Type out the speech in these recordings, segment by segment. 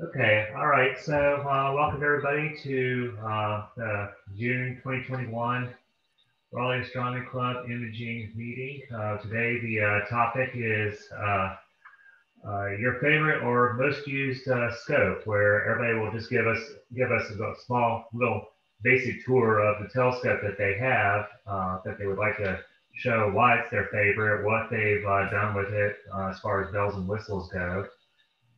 Okay, all right. So uh, welcome everybody to uh, the June 2021 Raleigh Astronomy Club imaging meeting. Uh, today the uh, topic is uh, uh, your favorite or most used scope, where everybody will just give us give us a small little basic tour of the telescope that they have that they would like to show why it's their favorite, what they've done with it as far as bells and whistles go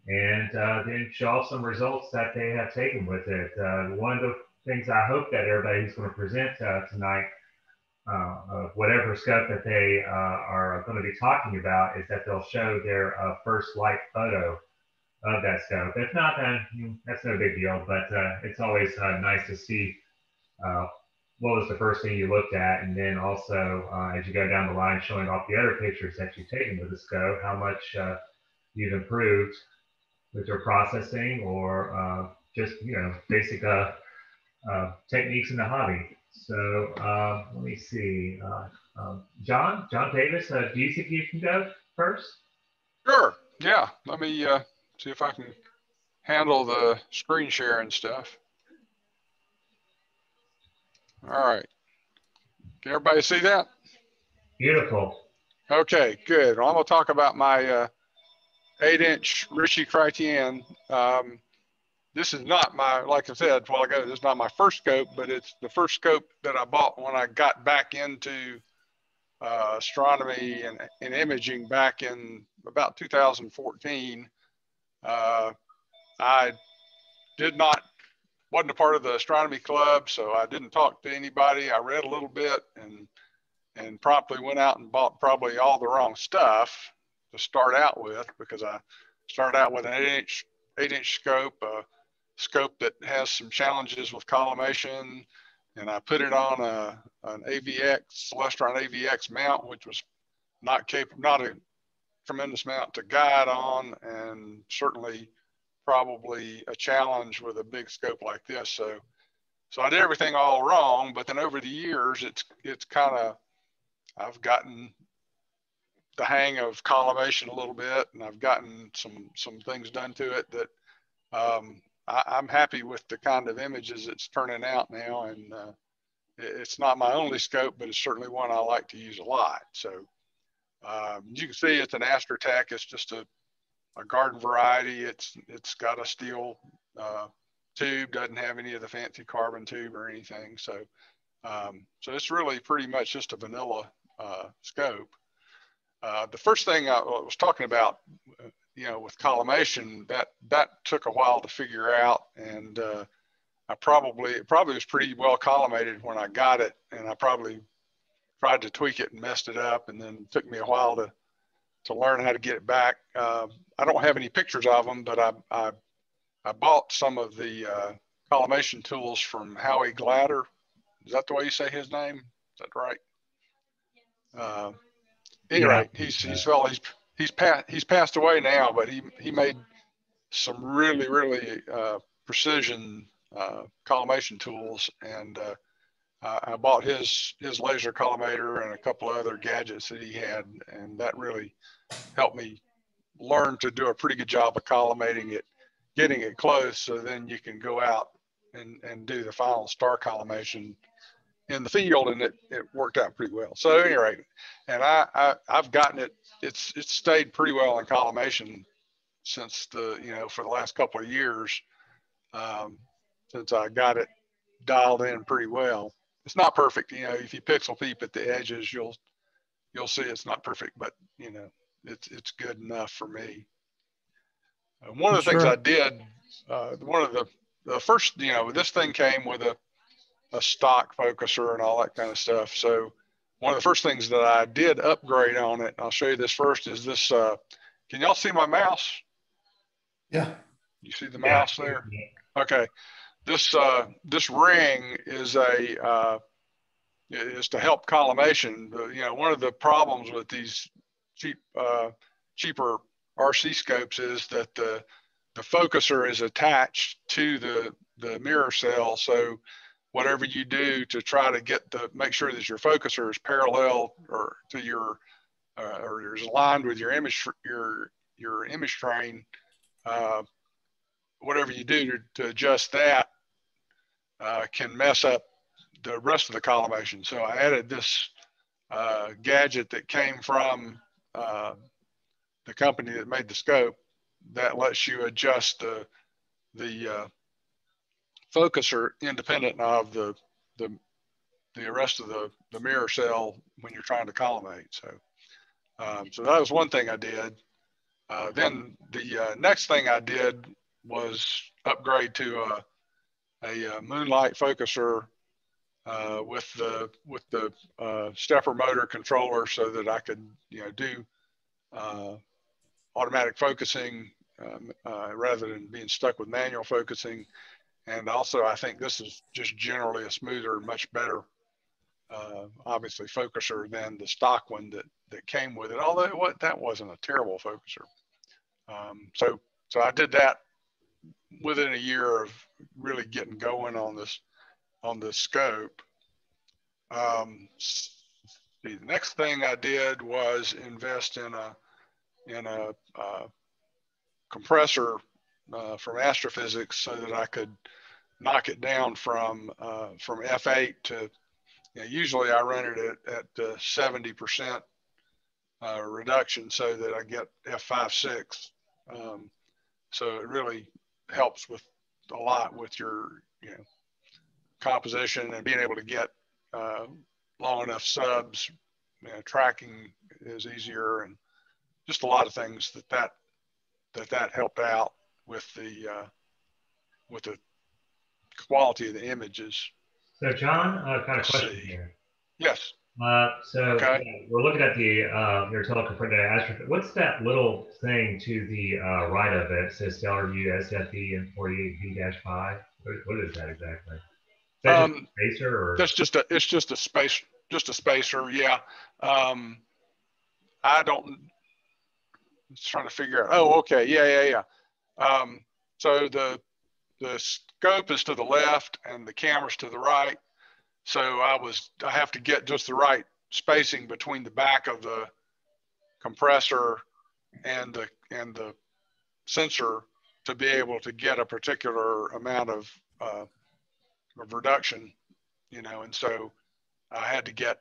and uh, then show off some results that they have taken with it. Uh, one of the things I hope that everybody who's going to present uh, tonight, uh, of whatever scope that they uh, are going to be talking about, is that they'll show their uh, first light photo of that scope. If not, then that's no big deal, but it's always nice to see what was the first thing you looked at, and then also as you go down the line, showing off the other pictures that you've taken with the scope, how much you've improved with your processing or uh, just you know basic uh, uh, techniques in the hobby. So uh, let me see, uh, um, John, John Davis, uh, do you think you can go first? Sure. Yeah. Let me see if I can handle the screen share and stuff. All right. Can everybody see that? Beautiful. Okay, good. Well, I'm going to talk about my eight inch Ritchey Chrétien. Um, this is not my, like I said a while ago, this is not my first scope, but it's the first scope that I bought when I got back into uh, astronomy and, and, imaging back in about 2014. Uh, I did not, wasn't a part of the astronomy club, so I didn't talk to anybody. I read a little bit and and promptly went out and bought probably all the wrong stuff to start out with because I started out with an eight inch, eight inch scope, a scope that has some challenges with collimation. And I put it on a, an AVX, Celestron AVX mount, which was not capable, not a tremendous mount to guide on and certainly probably a challenge with a big scope like this. So, so I did everything all wrong, but then over the years, it's, it's kind of, I've gotten the hang of collimation a little bit, and I've gotten some some things done to it that um, I, am happy with the kind of images it's turning out now. And uh, it's not my only scope, but it's certainly one I like to use a lot. So um, you can see it's an Astrotech. It's just a, a garden variety. It's it's got a steel uh, tube, doesn't have any of the fancy carbon tube or anything. So um, so it's really pretty much just a vanilla uh, scope. Uh, the first thing I was talking about, you know, with collimation, that that took a while to figure out, and uh, I probably it probably was pretty well collimated when I got it, and I probably tried to tweak it and messed it up, and then took me a while to to learn how to get it back. Uh, I don't have any pictures of them, but I I, I bought some of the uh, collimation tools from Howie Glatter. Is that the way you say his name? Is that right? Uh, anyway, yeah. he's he's well he's he's passed he's passed away now, but he he made some really really uh, precision uh, collimation tools, and uh, I bought his his laser collimator and a couple other gadgets that he had, and that really helped me learn to do a pretty good job of collimating it, getting it close, so then you can go out and and do the final star collimation in the field and it, it worked out pretty well. So at any rate, and I, I have gotten it, it's it's stayed pretty well in collimation since the, you know, for the last couple of years, um, since I got it dialed in pretty well. It's not perfect, you know, if you pixel peep at the edges, you'll you'll see it's not perfect, but you know, it's it's good enough for me. Uh, one of the sure. things I did, uh, one of the the first, you know, this thing came with a a stock focuser and all that kind of stuff. So one of the first things that I did upgrade on it, I'll show you this first, is this. Uh, can y'all see my mouse? Yeah. You see the mouse yeah. there? Okay. This uh, this ring is a uh, is to help collimation. You know, one of the problems with these cheap uh, cheaper RC scopes is that the the focuser is attached to the the mirror cell, so whatever you do to try to get the make sure that your focuser is parallel or to your uh, or is aligned with your image your your image train uh, whatever you do to, to adjust that uh, can mess up the rest of the collimation. So I added this uh, gadget that came from uh, the company that made the scope that lets you adjust the the uh, focuser independent of the the the rest of the the mirror cell when you're trying to collimate. So um, so that was one thing I did. Uh, then the uh, next thing I did was upgrade to a, a, a Moonlite focuser uh, with the with the uh, stepper motor controller so that I could you know do uh, automatic focusing um, uh, rather than being stuck with manual focusing. And also, I think this is just generally a smoother, much better, uh, obviously, focuser than the stock one that, that came with it. Although what that wasn't a terrible focuser. Um, so, so I did that within a year of really getting going on this on the scope. Um, the next thing I did was invest in a in a uh, compressor uh, from Astro-Physics so that I could knock it down from uh, from F8 to you know, usually I run it at, at 70% uh, reduction so that I get F5 6. Um, so it really helps with a lot with your you know composition and being able to get uh, long enough subs. You know, tracking is easier and just a lot of things that that that that helped out with the uh, with the quality of the images. So John, uh, kind of question see. here. Yes. Uh, so okay. yeah, we're looking at the uh, your teleconference astro. What's that little thing to the uh, right of it? it says Stellarvue SFE and 48V-5. What, what is that exactly? Is that um, spacer or? That's just a. It's just a space. Just a spacer. Yeah. Um, I don't just trying to figure out. Oh, okay. Yeah, yeah, yeah. Um, so the the scope is to the left and the camera's to the right. So I was I have to get just the right spacing between the back of the compressor and the and the sensor to be able to get a particular amount of, uh, of reduction, you know, and so I had to get,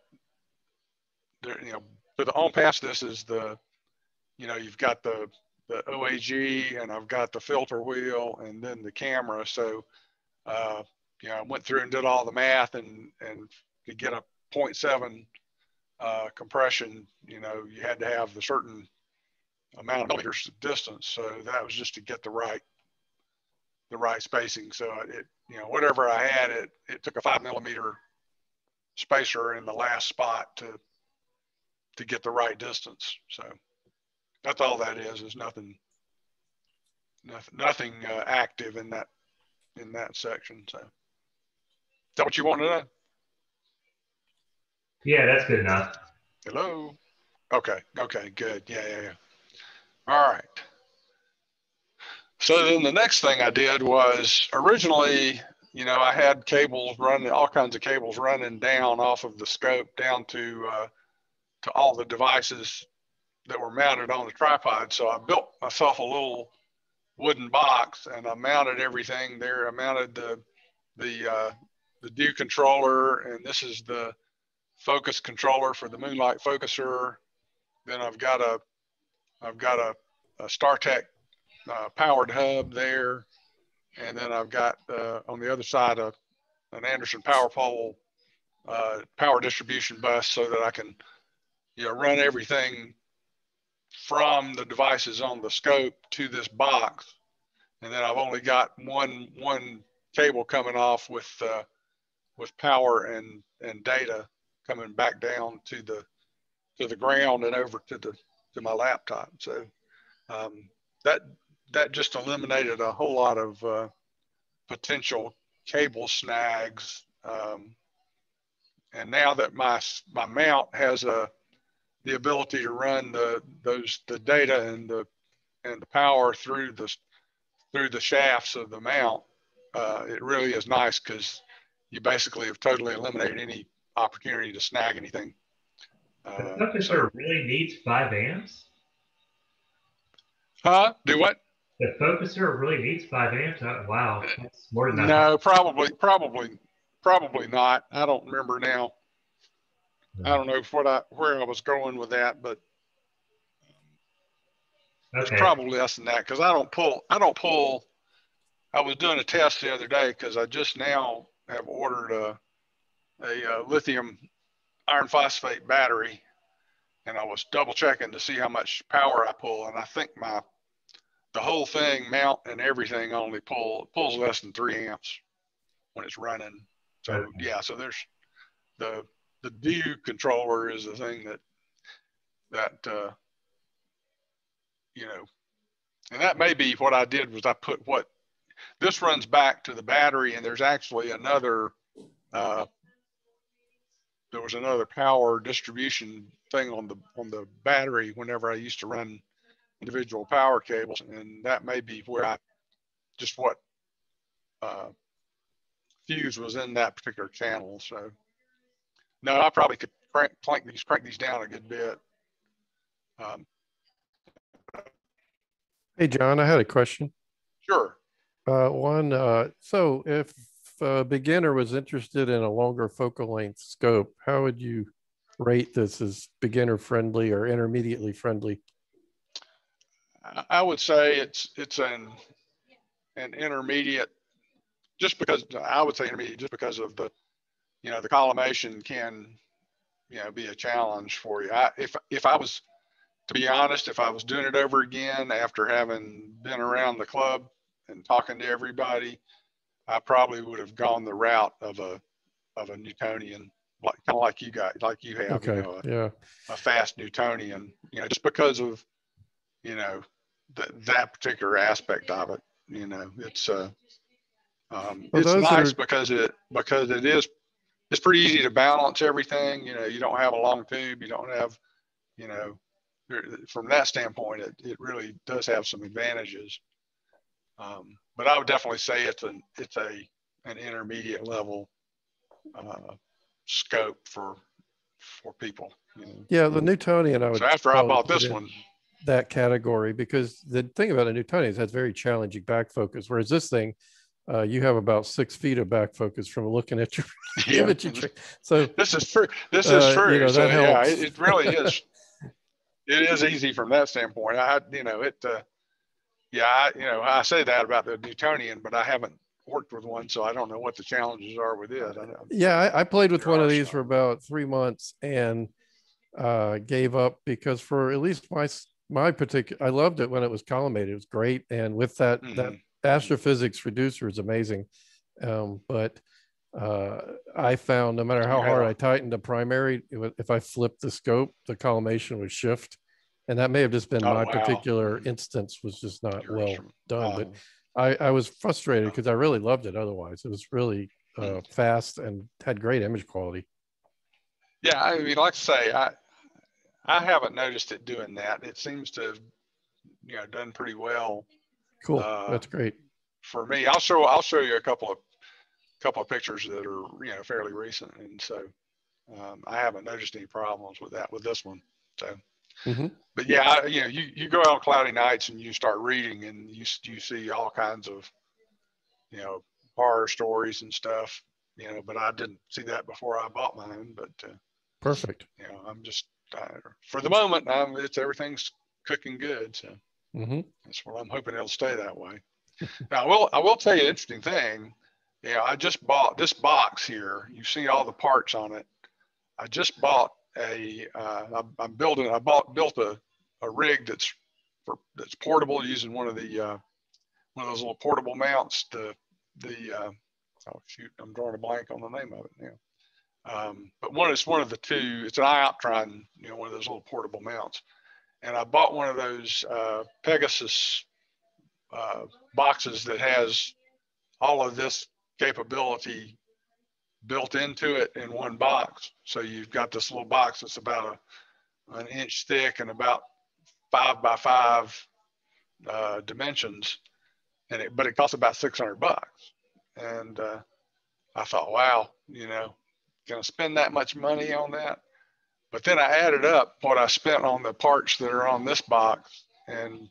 you know, but the on past this is the you know, you've got the, the OAG and I've got the filter wheel and then the camera. So, uh, you know, I went through and did all the math and, and to get a 0.7 uh, compression, you know, you had to have the certain amount of millimeters distance. So that was just to get the right, the right spacing. So it, you know, whatever I had, it, it took a five millimeter spacer in the last spot to, to get the right distance. So. That's all that is. Is nothing, nothing, nothing uh, active in that in that section. So, is that what you want to know? Yeah, that's good enough. Hello. Okay. Okay. Good. Yeah. Yeah. Yeah. All right. So then the next thing I did was originally, you know, I had cables running, all kinds of cables running down off of the scope down to uh, to all the devices that were mounted on the tripod. So I built myself a little wooden box and I mounted everything there. I mounted the the uh, the dew controller, and this is the focus controller for the Moonlite focuser. Then I've got a I've got a, a StarTech uh, powered hub there, and then I've got uh, on the other side a, an Anderson power pole uh, power distribution bus so that I can you know run everything from the devices on the scope to this box. And then I've only got one, one cable coming off with, uh, with power and, and data coming back down to the, to the ground and over to the, to my laptop. So um, that, that just eliminated a whole lot of uh, potential cable snags. Um, and now that my, my mount has a, the ability to run the those the data and the and the power through the through the shafts of the mount, uh, it really is nice because you basically have totally eliminated any opportunity to snag anything. Uh, the so, really needs five amps. Huh? Do what? the focuser really needs five amps. Uh, wow, that's more than that. No, probably, probably, probably not. I don't remember now. I don't know what I where I was going with that, but okay. it's probably less than that because I don't pull. I don't pull. I was doing a test the other day because I just now have ordered a a, a uh, lithium iron phosphate battery, and I was double checking to see how much power I pull, and I think my the whole thing mount and everything only pull pulls less than three amps when it's running. So okay. yeah, so there's the the view controller is the thing that that uh, you know, and that may be what I did was I put what this runs back to the battery, and there's actually another uh, there was another power distribution thing on the on the battery whenever I used to run individual power cables, and that may be where I just what uh, fuse was in that particular channel. So no, I probably could crank, crank these crank these down a good bit. Um, hey, John, I had a question. Sure. Uh, one, uh, so if a beginner was interested in a longer focal length scope, how would you rate this as beginner friendly or intermediately friendly? I would say it's it's an an intermediate, just because I would say intermediate, just because of the you know, the collimation can, you know, be a challenge for you. I, if, if I was, to be honest, if I was doing it over again after having been around the club and talking to everybody, I probably would have gone the route of a, of a Newtonian, like kind of like you got, like you have, okay. you know, a, yeah, a fast Newtonian, you know, just because of, you know, the, that particular aspect of it. You know, it's uh, um, well, it's nice are... because it because it is it's pretty easy to balance everything. You know, you don't have a long tube, you don't have, you know, from that standpoint, it, it really does have some advantages. Um, but I would definitely say it's an it's a an intermediate level uh, scope for for people. You know? Yeah, the Newtonian. I would. So after I bought this one, that category because the thing about a Newtonian is that's very challenging back focus, whereas this thing uh, you have about six feet of back focus from looking at your yeah. imaging. So this is true. This is uh, true. You know, so, yeah, it, it, really is. it is easy from that standpoint. I, you know, it. Uh, yeah, I, you know, I say that about the Newtonian, but I haven't worked with one, so I don't know what the challenges are with it. I yeah, I, I, played with one of these for about three months and uh, gave up because for at least my my particular, I loved it when it was collimated. It was great, and with that mm-hmm. that Astro-Physics reducer is amazing. Um, but uh, I found no matter how hard I tightened the primary, if I flipped the scope, the collimation would shift. And that may have just been oh, my wow. particular instance was just not well sure. done. But I, I was frustrated because I really loved it. Otherwise, it was really uh, hmm. fast and had great image quality. Yeah, I mean, like I say, I I haven't noticed it doing that. It seems to have, you know, done pretty well Cool. Uh, That's great. For me, I'll show I'll show you a couple of couple of pictures that are you know fairly recent, and so um, I haven't noticed any problems with that with this one. So, mm-hmm. but yeah, I, you know, you you go out on cloudy nights and you start reading, and you you see all kinds of you know horror stories and stuff. You know, but I didn't see that before I bought mine. But uh, perfect. You know, I'm just uh, for the moment, I'm it's everything's cooking good. So. Mm-hmm. That's what I'm hoping it'll stay that way. now, I will I will tell you an interesting thing. Yeah, I just bought this box here. You see all the parts on it. I just bought a. Uh, I'm building. I bought built a, a rig that's for that's portable using one of the uh, one of those little portable mounts. The the uh, oh shoot, I'm drawing a blank on the name of it now. Um, but one is one of the two. It's an Ioptron, you know, one of those little portable mounts and I bought one of those uh, Pegasus uh, boxes that has all of this capability built into it in one box. So you've got this little box that's about a, an inch thick and about five by five uh, dimensions, and it, but it costs about 600 bucks. And uh, I thought, wow, you know, gonna spend that much money on that? But then I added up what I spent on the parts that are on this box, and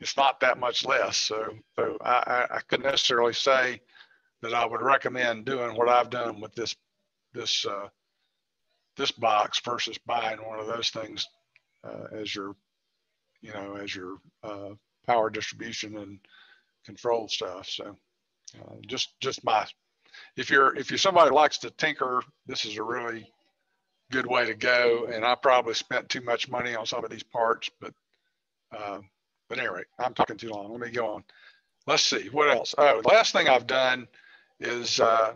it's not that much less. So, so I, I couldn't necessarily say that I would recommend doing what I've done with this this uh, this box versus buying one of those things uh, as your you know as your uh, power distribution and control stuff. So uh, just just my if you're if you're somebody likes to tinker, this is a really good way to go. And I probably spent too much money on some of these parts, but uh, but anyway, I'm talking too long. Let me go on. Let's see what else. Oh, last thing I've done is uh,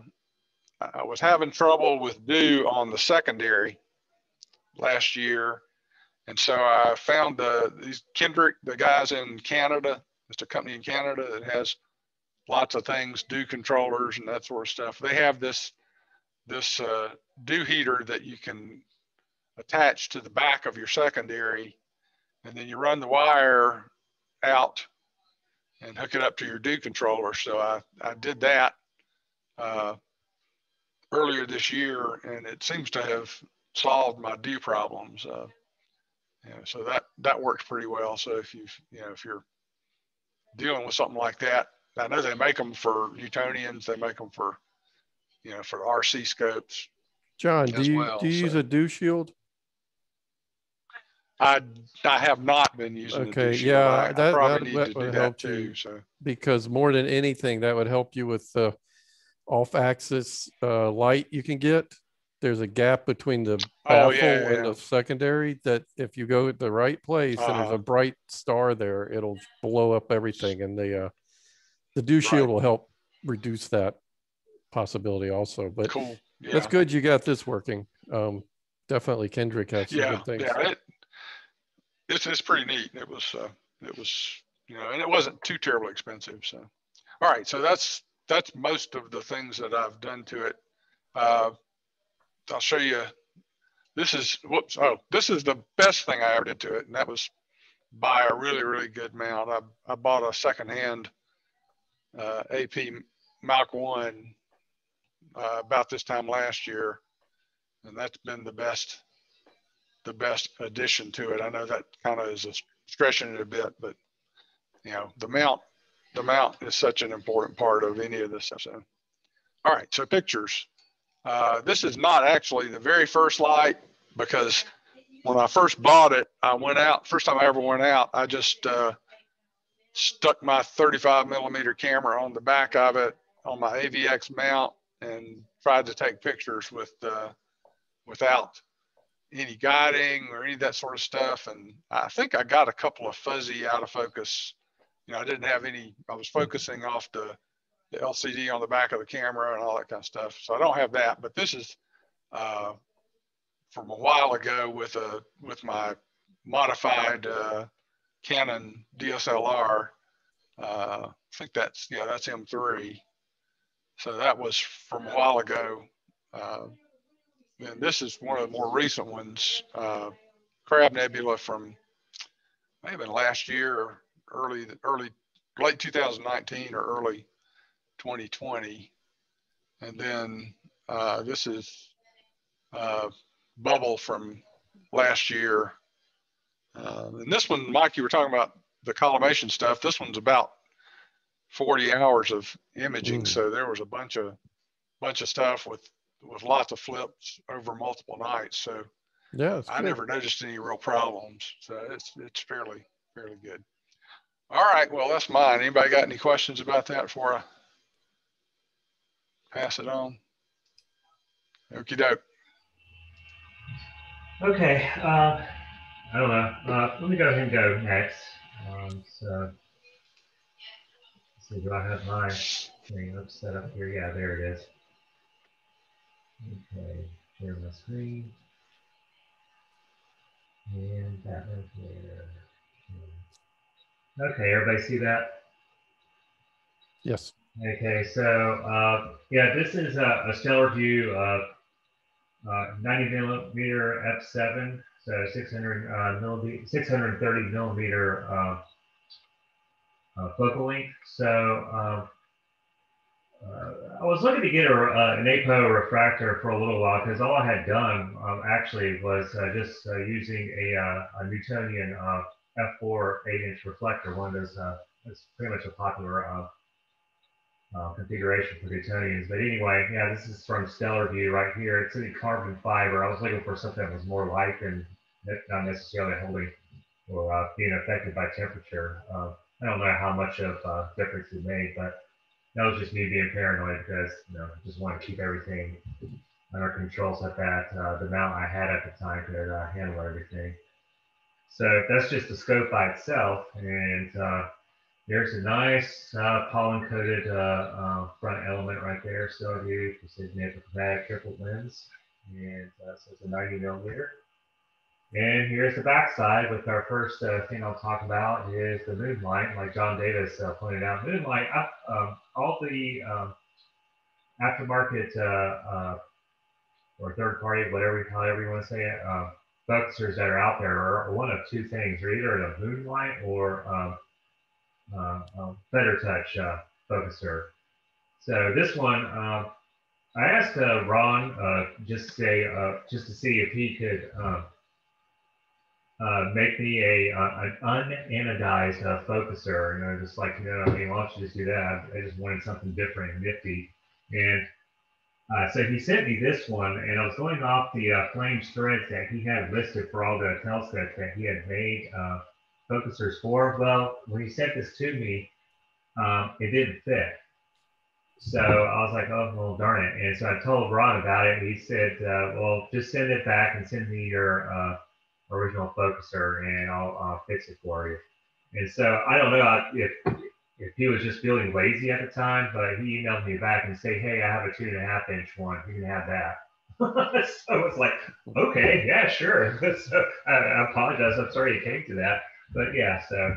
I was having trouble with dew on the secondary last year. And so I found the, these Kendrick, the guys in Canada, it's a company in Canada that has lots of things, dew controllers and that sort of stuff. They have this, this uh, dew heater that you can attach to the back of your secondary and then you run the wire out and hook it up to your dew controller. So I, I did that uh, earlier this year, and it seems to have solved my dew problems. Uh, so that that works pretty well. So if you you know if you're dealing with something like that, I know they make them for Newtonians. They make them for you know for RC scopes. John, do you well, do you so. use a dew shield? I I have not been using. Okay, yeah, I, that, I that, that would help too, you. So because more than anything, that would help you with the off-axis uh, light you can get. There's a gap between the baffle oh, yeah, yeah. and the secondary that if you go at the right place uh-huh. and there's a uh-huh. bright star there, it'll blow up everything. And the uh, the dew shield right. will help reduce that possibility also. But cool. yeah. that's good you got this working. Um, definitely Kendrick has some yeah, good things. Yeah, it, it's it's pretty neat. It was uh, it was you know, and it wasn't too terribly expensive. So, all right, so that's that's most of the things that I've done to it. Uh, I'll show you. This is whoops. Oh, this is the best thing I ever did to it, and that was buy a really really good mount. I I bought a secondhand uh, AP Mach One uh, about this time last year, and that's been the best the best addition to it. I know that kind of is a, stretching it a bit, but you know, the mount, the mount is such an important part of any of this stuff. So, all right, so pictures. Uh, this is not actually the very first light because when I first bought it, I went out, first time I ever went out, I just uh, stuck my 35 millimeter camera on the back of it on my AVX mount and tried to take pictures with uh, without any guiding or any of that sort of stuff. And I think I got a couple of fuzzy out of focus. You know, I didn't have any, I was focusing off the, the LCD on the back of the camera and all that kind of stuff. So I don't have that, but this is uh, from a while ago with a, with my modified uh, Canon DSLR. Uh, I think that's, yeah, that's M3. So that was from a while ago. Uh, and this is one of the more recent ones, uh, Crab Nebula from maybe last year or early, early, late 2019 or early 2020. And then uh, this is uh, Bubble from last year. Uh, and this one, Mike, you were talking about the collimation stuff. This one's about 40 hours of imaging. Mm. So there was a bunch of bunch of stuff with with lots of flips over multiple nights. So yeah, I never noticed any real problems. So it's it's fairly fairly good. All right, well that's mine. Anybody got any questions about that before I pass it on? Okie doke. Okay, uh, I don't know. Uh, let me go ahead and go next. Um, so, see, do I have my thing up set up here? Yeah, there it is. Okay, share my screen. And that one's there. Okay, everybody see that? Yes. Okay, so uh, yeah, this is a, a Stellarvue of uh, 90 millimeter f7, so 600 uh, millimeter, 630 millimeter uh, uh, focal length. So um, uh, I was looking to get a, uh, an APO refractor for a little while because all I had done um, actually was uh, just uh, using a, uh, a Newtonian uh, f4 8-inch reflector, one uh, it's pretty much a popular uh, uh, configuration for Newtonians. But anyway, yeah, this is from Stellarvue right here. It's in carbon fiber. I was looking for something that was more light and not necessarily holding or uh, being affected by temperature. Uh, I don't know how much of uh, difference it made, but that was just me being paranoid because you know just want to keep everything under control so that uh, the mount I had at the time could uh, handle everything. So that's just the scope by itself, and uh, there's a nice uh, pollen coated uh, front element right there. So you precision antichromatic triple lens, and so it's a 90 millimeter. And here's the backside with our first uh, thing I'll talk about is the Moonlite. Like John Davis uh, pointed out, Moonlite, um, all the um, aftermarket uh, or third party, whatever, you, however you want to say it, focusers that are out there are one of two things. They're either a Moonlite or um, uh, um, Feather Touch uh, focuser. So this one, uh, I asked uh, Ron uh, just say uh, just to see if he could um, make me a an unanodized focuser. You know, just like you know, I mean, why don't you just do that? I just wanted something different and nifty. And so he sent me this one, and I was going off the flames threads that he had listed for all the telescopes that he had made focusers for? Well, when he sent this to me, um, it didn't fit. So I was like, oh, well, darn it. And so I told Ron about it. and He said, uh, well, just send it back and send me your uh, original focuser and I'll, I'll, fix it for you. And so I don't know if, if he was just feeling lazy at the time, but he emailed me back and said, hey, I have a two and a half inch one. You can have that. so it's like, okay, yeah, sure. so I, I apologize. I'm sorry it came to that but yeah, so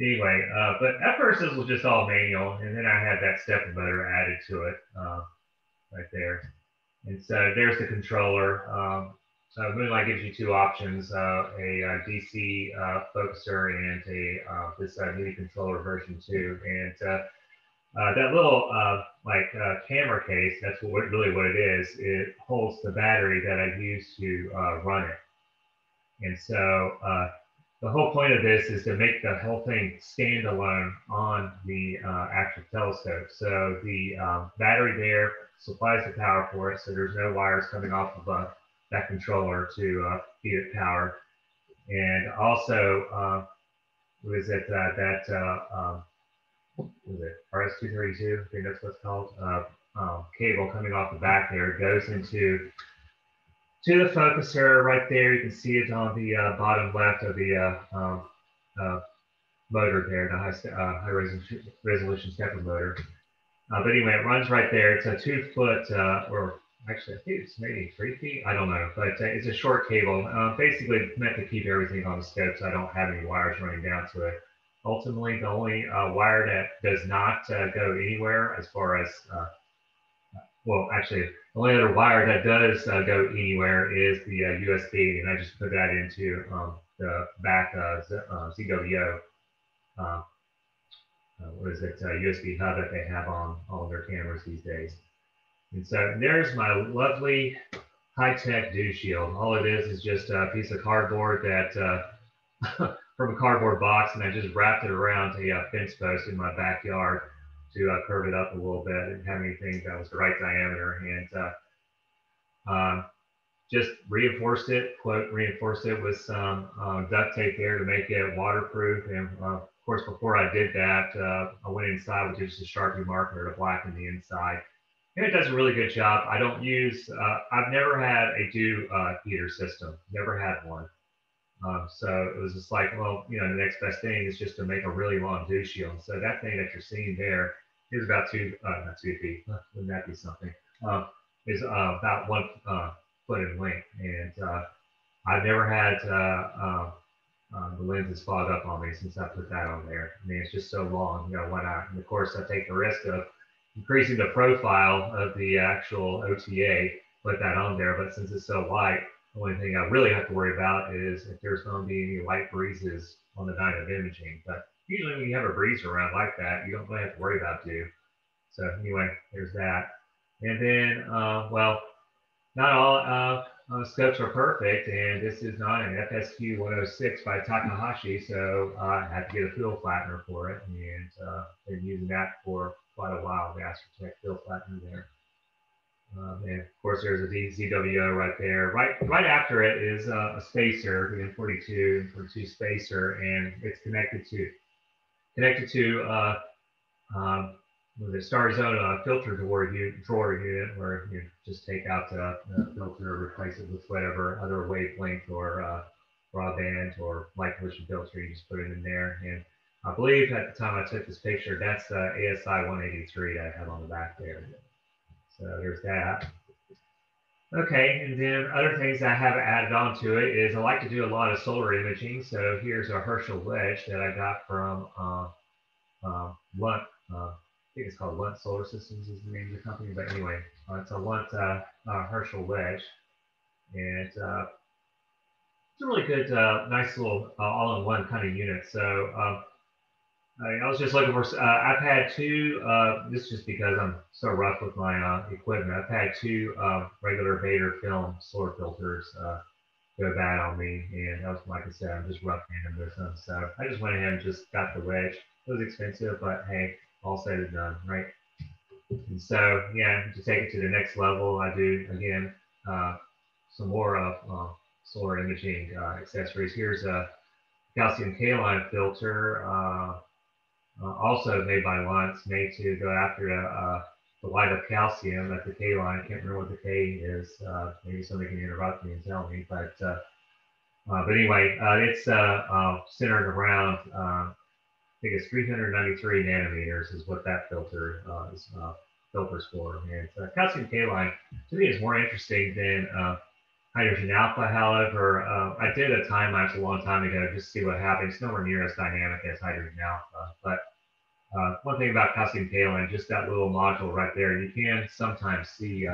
anyway, uh, but at first this was just all manual, and then I had that stepper motor added to it uh, right there. And so there's the controller. Um, Moonlite gives you two options: uh, a, a, DC uh, focuser and a uh, this uh, MIDI controller version two. And that little like camera case, that's what really what it is. It holds the battery that I use to run it. And so the whole point of this is to make the whole thing stand alone on the uh, actual telescope. So the battery there supplies the power for it, so there's no wires coming off of uh, that controller to uh, feed it power. And also, uh, what is it uh, that uh, um, was it RS232? I think that's what's called. Uh, um, cable coming off the back there goes into to the focuser right there. You can see it on the uh, bottom left of the uh, um, uh, motor there, the high, uh, high resolution, resolution stepper motor. Uh, but anyway, it runs right there. It's a two foot, uh, or actually, I think it's maybe three feet. I don't know, but it's a short cable. basically meant to keep everything on the scope so I don't have any wires running down to it. Ultimately, the only wire that does not go anywhere as far as, well, actually, the only other wire that does uh, go anywhere is the uh, USB, and I just put that into um, the back uh. Uh, uh, what is it? USB hub that they have on all of their cameras these days. And so there's my lovely high-tech dew shield. All it is is just a piece of cardboard that uh, from a cardboard box, and I just wrapped it around a fence post in my backyard to uh, curve it up a little bit. and have anything that was the right diameter and uh, um, just reinforced it, quote, reinforced it with some uh, duct tape there to make it waterproof. And uh, of course, before I did that, uh, I went inside with just a Sharpie marker to blacken the inside. It does a really good job. I don't use, uh, I've never had a do dew heater system, never had one. Um, so it was just like, well, you know, the next best thing is just to make a really long dew shield. So that thing that you're seeing there is about two, uh, not two feet, wouldn't that be something? Um, is uh, about one uh, foot in length. And uh, I've never had uh, um, uh, the lenses fog up on me since I put that on there. I mean, it's just so long, you know, why not? And of course, I take the risk of increasing the profile of the actual OTA, put that on there. But since it's so light, the only thing I really have to worry about is if there's going to be any light breezes on the night of imaging. But usually when you have a breeze around like that, you don't really have to worry about dew. So anyway, there's that. And then, uh, well, not all, uh, uh, scopes are perfect, and this is not an FSQ 106 by Takahashi, so I had to get a field flattener for it, and uh, been using that for quite a while, the Astrotech field flattener there. Um, and of course, there's a ZWO right there. Right, right after it is uh, a spacer, the M42 M42 spacer, and it's connected to connected to uh, um, a Star Zone filter drawer, unit, drawer unit where you just take out the, the, filter, replace it with whatever other wavelength or uh, broadband or light pollution filter. You just put it in there. And I believe at the time I took this picture, that's the ASI 183 that I have on the back there. So there's that. Okay, and then other things I have added on to it is I like to do a lot of solar imaging. So here's a Herschel wedge that I got from uh, uh, Lunt, uh, think it's called Lunt Solar Systems is the name of the company. But anyway, uh, it's a Lunt uh, uh, Herschel wedge, and uh, it's a really good, uh, nice little all-in-one kind of unit. So um, I, was just looking for. I've had two. this is just because I'm so rough with my equipment. I've had two regular Baader film solar filters go bad on me, and that was like I said, I'm just rough-handed with them. So I just went ahead and just got the wedge. It was expensive, but hey, all said and done, right? And so, yeah, to take it to the next level, I do again uh, some more of uh, solar imaging uh, accessories. Here's a calcium K-line filter, uh, uh, also made by Luntz, made to go after the, uh, the light of calcium at the K line. I can't remember what the K is. maybe somebody can interrupt me and tell me, but but anyway, it's centered around I think it's 393 nanometers is what that filter uh, is uh, filters for. And uh, calcium line to me is more interesting than uh, hydrogen alpha. However, uh, I did a time lapse a long time ago just to see what happens. It's nowhere near as dynamic as hydrogen alpha. But uh, one thing about calcium K-line, just that little module right there, you can sometimes see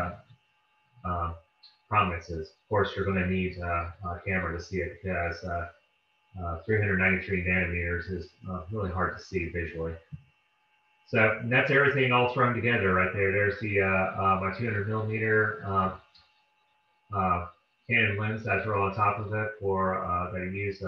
prominences. Of course, you're going to need a camera to see it because uh, 393 nanometers is uh, really hard to see visually. So that's everything all thrown together right there. There's the uh, uh my 200 millimeter uh, uh, Canon lens that's right on top of it for that I use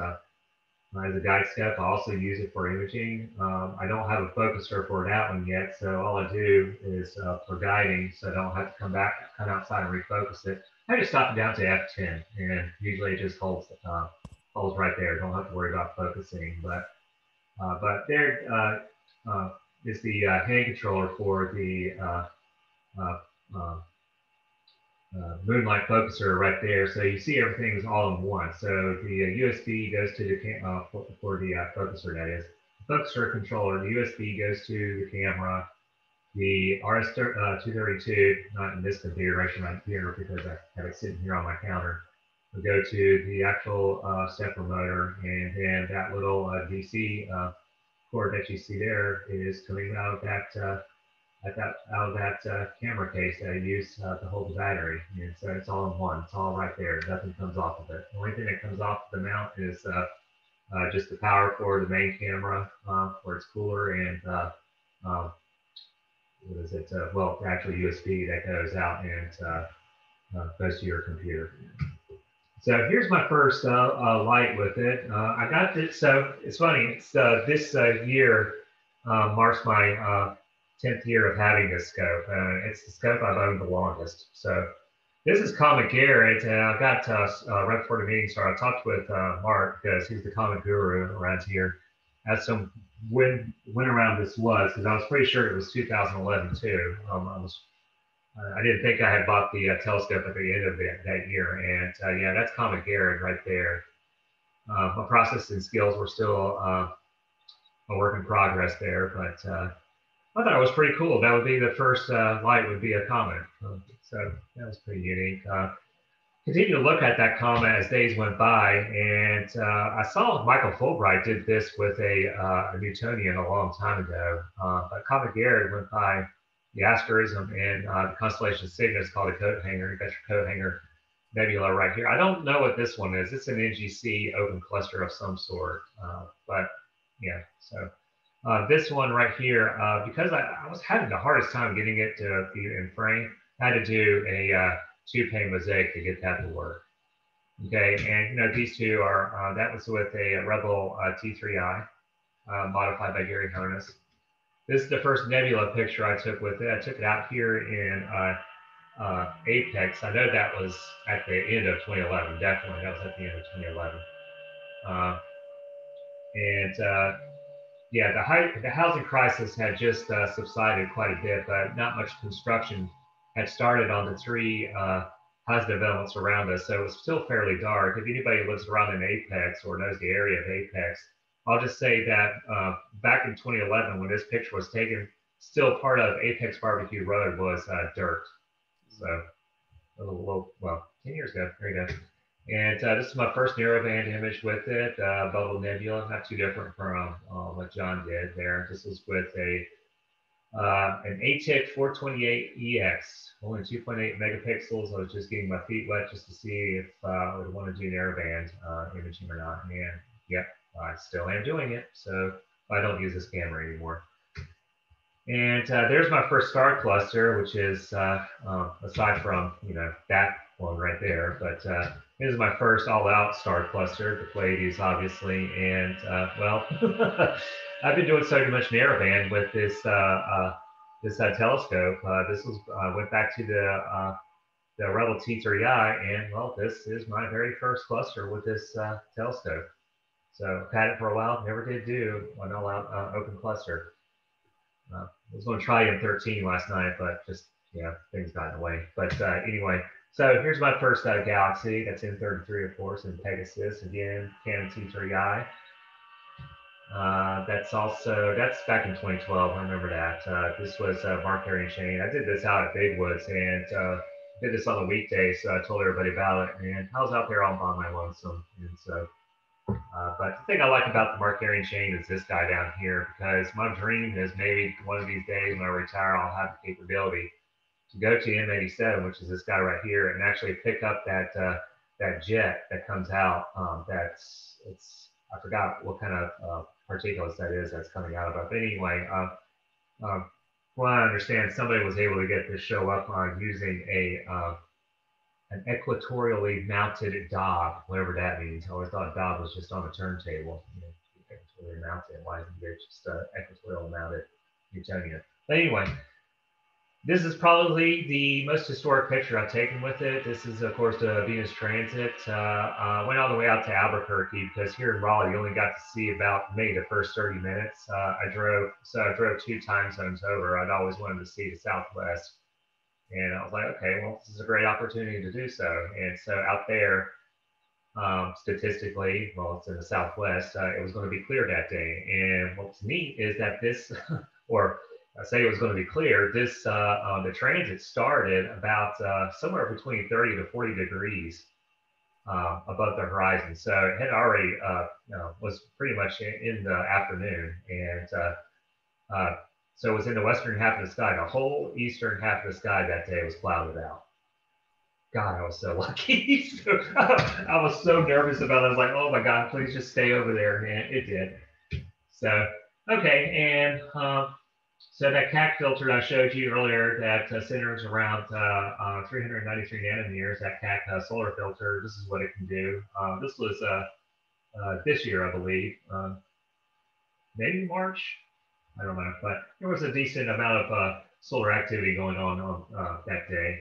as a guide step. I also use it for imaging. Um, I don't have a focuser for that one yet, so all I do is for guiding, so I don't have to come back, come outside and refocus it. I just stop it down to F10, and usually it just holds top falls right there. Don't have to worry about focusing. But uh, but there uh, uh, is the uh, hand controller for the uh, uh, Moonlite focuser right there. So you see everything is all in one. So the USB goes to the for, for, the focuser that is. The focuser controller, the USB goes to the camera. The RS-232, not in this configuration right here because I have it sitting here on my counter we go to the actual uh, stepper motor, and then that little uh, DC uh, cord that you see there is coming out of that uh, that out of that uh, camera case that I use uh, to hold the battery. And so it's all in one. It's all right there. Nothing comes off of it. The only thing that comes off the mount is just the power for the main camera for its cooler and um, what is it? well, actually USB that goes out and goes to your computer. So here's my first uh, uh, light with it. Uh, I got this, so it's funny, it's uh, this uh, year uh, marks my 10th year of having this scope. it's the scope I've owned the longest. So this is Comet Garradd, and I got right before the meeting started, I talked with Mark because he's the Comet guru around here. Asked him when when around this was because I was pretty sure it was 2011 too. Um, I was I didn't think I had bought the uh, telescope at the end of that, that year. And uh, yeah, that's Comet Garradd right there. Uh, my processing skills were still uh, a work in progress there, but uh, I thought it was pretty cool. That would be the first uh, light would be a comet. so that was pretty unique. continue to look at that comet as days went by, and I saw Michael Fulbright did this with a, a Newtonian a long time ago. but Comet Garradd went by the asterism in uh, the constellation Cygnus called a coat hanger. You got your coat hanger nebula right here. I don't know what this one is. It's an NGC open cluster of some sort, uh, but yeah. So uh, this one right here, uh, because I, I, was having the hardest time getting it to be in frame, I had to do a uh, two pane mosaic to get that to work. Okay, and you know these two are uh, that was with a Rebel uh, T3i uh, modified by Gary Honis. This is the first nebula picture I took with it. I took it out here in Apex. I know that was at the end of 2011. Definitely, that was at the end of 2011. Uh, and yeah, the, high, the housing crisis had just uh, subsided quite a bit, but not much construction had started on the three uh, housing developments around us. So it was still fairly dark. If anybody lives around in Apex or knows the area of Apex, I'll just say that uh, back in 2011, when this picture was taken, still part of Apex Barbecue Road was uh, dirt. So a little, little, well, 10 years ago. There you go. And uh, this is my first narrowband image with it, uh, Bubble Nebula, not too different from uh, what John did there. This was with a uh, an Atik 428EX, only 2.8 megapixels. I was just getting my feet wet just to see if uh, I would want to do narrowband uh, imaging or not. And yep, I still am doing it. So I don't use this camera anymore. And there's my first star cluster, which is um, aside from you know that one right there, but uh, this is my first all-out star cluster, the Pleiades, obviously. And uh, well, I've been doing so much narrowband with this uh, uh, this telescope. this was went back to the the Rebel T3i, and well, this is my very first cluster with this telescope. So I've had it for a while, never did do an all-out open cluster. Uh, I was going to try M13 last night, but just, yeah, things got in the way. But uh, anyway, so here's my first uh, Galaxy. That's M33, of course, in Pegasus. Again, Canon T3i. Uh, that's also, that's back in 2012. I remember that. Uh, this was uh, Markarian's Chain. I did this out at Big Woods and uh, did this on the weekday. So I told everybody about it. And I was out there all by my lonesome. And so uh, but the thing I like about the Markarian chain is this guy down here because my dream is maybe one of these days when I retire, I'll have the capability go to M87, which is this guy right here, and actually pick up that uh, that jet that comes out. Um, that's it's I forgot what kind of uh, particulates that is that's coming out of it. But anyway, uh, um, from what I understand, somebody was able to get this show up on using a uh, an equatorially mounted Dob, whatever that means. I always thought Dob was just on a turntable. You know, equatorially mounted. Why isn't it just uh, equatorial mounted Newtonian? But anyway, this is probably the most historic picture I've taken with it. This is, of course, the Venus transit. Uh, uh, went all the way out to Albuquerque because here in Raleigh, you only got to see about maybe the first 30 minutes. Uh, I drove, so I drove two time zones over. I'd always wanted to see the Southwest and I was like, okay, well, this is a great opportunity to do so. And so out there, um, statistically, well, it's in the Southwest, uh, it was going to be clear that day. And what's neat is that this, or I say it was going to be clear, this, uh, uh, the transit started about uh, somewhere between 30 to 40 degrees uh, above the horizon. So it had already, uh, you know, was pretty much in, in the afternoon. And so it was in the western half of the sky. The whole eastern half of the sky that day was clouded out. God, I was so lucky. I was so nervous about it. I was like, oh my God, please just stay over there. And it did. So, okay. And um, so that CaK filter I showed you earlier that uh, centers around uh, uh, 393 nanometers, that CaK uh, solar filter, this is what it can do. Um, this was uh, uh, this year, I believe, maybe March, I don't know, but there was a decent amount of uh, solar activity going on on uh, that day.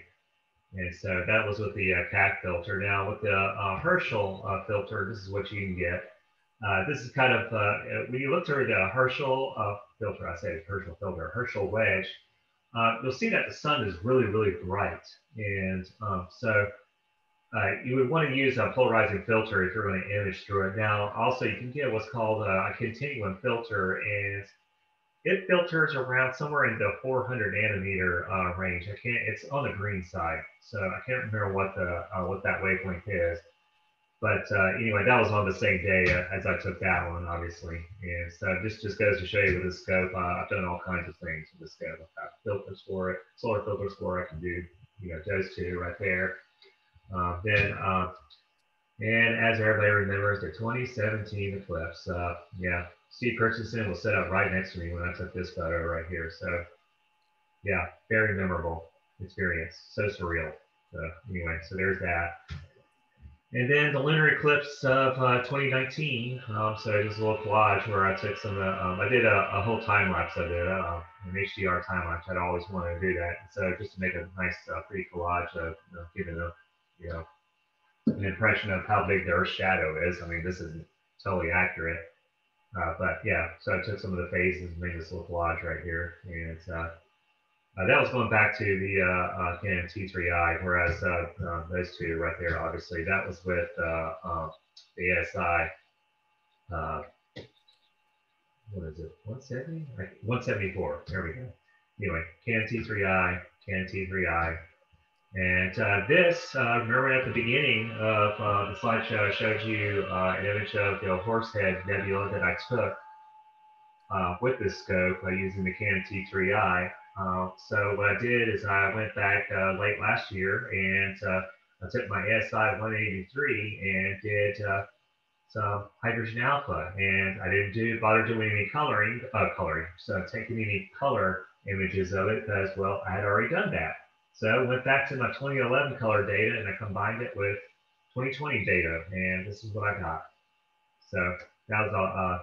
And so that was with the uh, CaK filter. Now with the uh, Herschel uh, filter, this is what you can get. Uh, this is kind of, when you look through the Herschel filter, I say it's Herschel filter, Herschel wedge, you'll see that the sun is really, really bright. And um, so you would want to use a polarizing filter if you're going to image through it. Now, also you can get what's called a continuum filter, and it filters around somewhere in the 400 nanometer uh, range. I can't. It's on the green side, so I can't remember what the uh, what that wavelength is. But uh, anyway, that was on the same day as I took that one, obviously. And so this just goes to show you with the scope, uh, I've done all kinds of things with the scope. I've got filters for it, solar filters for it. I can do, you know, those two right there. Uh, then, uh, and as everybody remembers, the 2017 eclipse. yeah, Steve Christensen was set up right next to me when I took this photo right here. So yeah, very memorable experience. So surreal. So anyway, so there's that. And then the lunar eclipse of uh, 2019. Um, so just a little collage where I took some. Uh, um, I did a, a, whole time lapse of it, uh, an HDR time lapse. I'd always wanted to do that. So just to make a nice, uh, pretty collage of giving a, you know, an impression of how big the Earth's shadow is. I mean, this isn't totally accurate, uh, but yeah. So I took some of the phases and made this little collage right here, and uh, uh, that was going back to the uh, uh, Canon T3i, whereas uh, uh, those two right there, obviously, that was with uh, um, the ASI. what is it? 170? 174. There we go. Anyway, Canon T3i, Canon T3i. And this, remember at the beginning of the slideshow, I showed you an image of the Horsehead Nebula that I took with this scope by using the Canon T3i. Uh, so what I did is I went back uh, late last year and uh, I took my ASI 183 and did uh, some hydrogen alpha, and I didn't do bother doing any coloring, uh, coloring, so taking any color images of it because well I had already done that. So I went back to my 2011 color data and I combined it with 2020 data, and this is what I got. So that was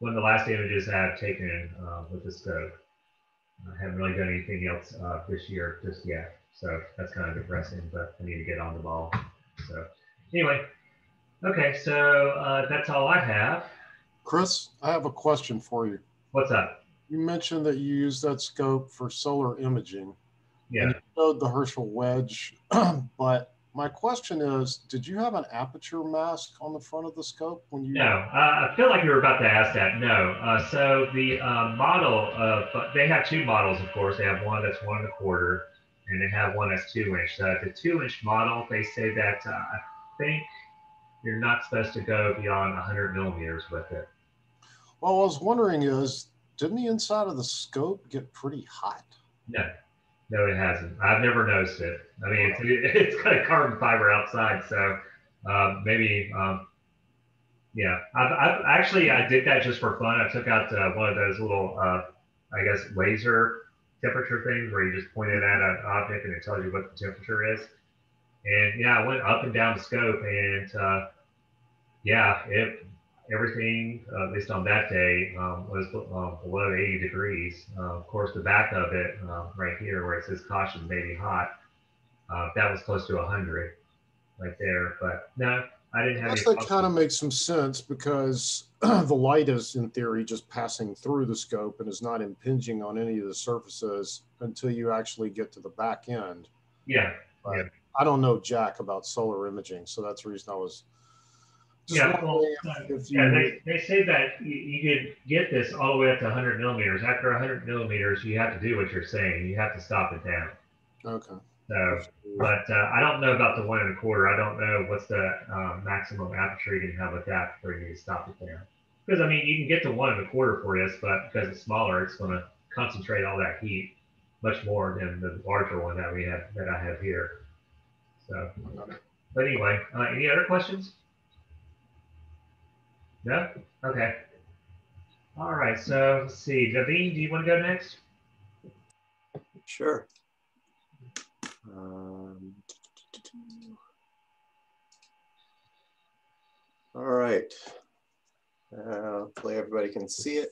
one of the last images I have taken with the scope. I haven't really done anything else uh, this year just yet. So that's kind of depressing, but I need to get on the ball. So anyway, okay, so uh, that's all I have. Chris, I have a question for you. What's up? You mentioned that you use that scope for solar imaging. Yeah. And you showed the Herschel wedge, but my question is, did you have an aperture mask on the front of the scope when you? No, uh, I feel like you were about to ask that. No. Uh, so the uh, model of they have two models, of course. They have one that's one and a quarter, and they have one that's two inch. So the two inch model, they say that uh, I think you're not supposed to go beyond 100 millimeters with it. Well, I was wondering is, didn't the inside of the scope get pretty hot? No. No, it hasn't. I've never noticed it. I mean, it's, it's got a carbon fiber outside, so um, maybe, um, yeah. I've, I've, actually I did that just for fun. I took out uh, one of those little, uh, I guess, laser temperature things where you just point it at an object and it tells you what the temperature is. And yeah, I went up and down the scope, and uh, yeah, it everything, uh, at least on that day, um, was uh, below 80 degrees. Uh, of course, the back of it, uh, right here, where it says caution maybe hot, uh, that was close to 100 right there. But no, I didn't have. I guess that kind of makes some sense because the light is, in theory, just passing through the scope and is not impinging on any of the surfaces until you actually get to the back end. Yeah. But yeah. I don't know jack about solar imaging, so that's the reason I was yeah, well, yeah, they, they say that you, you could get this all the way up to 100 millimeters. After 100 millimeters, you have to do what you're saying. You have to stop it down. Okay. So, but uh, I don't know about the one and a quarter. I don't know what's the um, maximum aperture you can have with that for you to stop it down. Because I mean, you can get to one and a quarter for this, but because it's smaller, it's going to concentrate all that heat much more than the larger one that we have that I have here. So, but anyway, uh, any other questions? No? Okay. All right. So let's see. Naveen, do you want to go next? Sure. Um, all right. Uh, hopefully everybody can see it.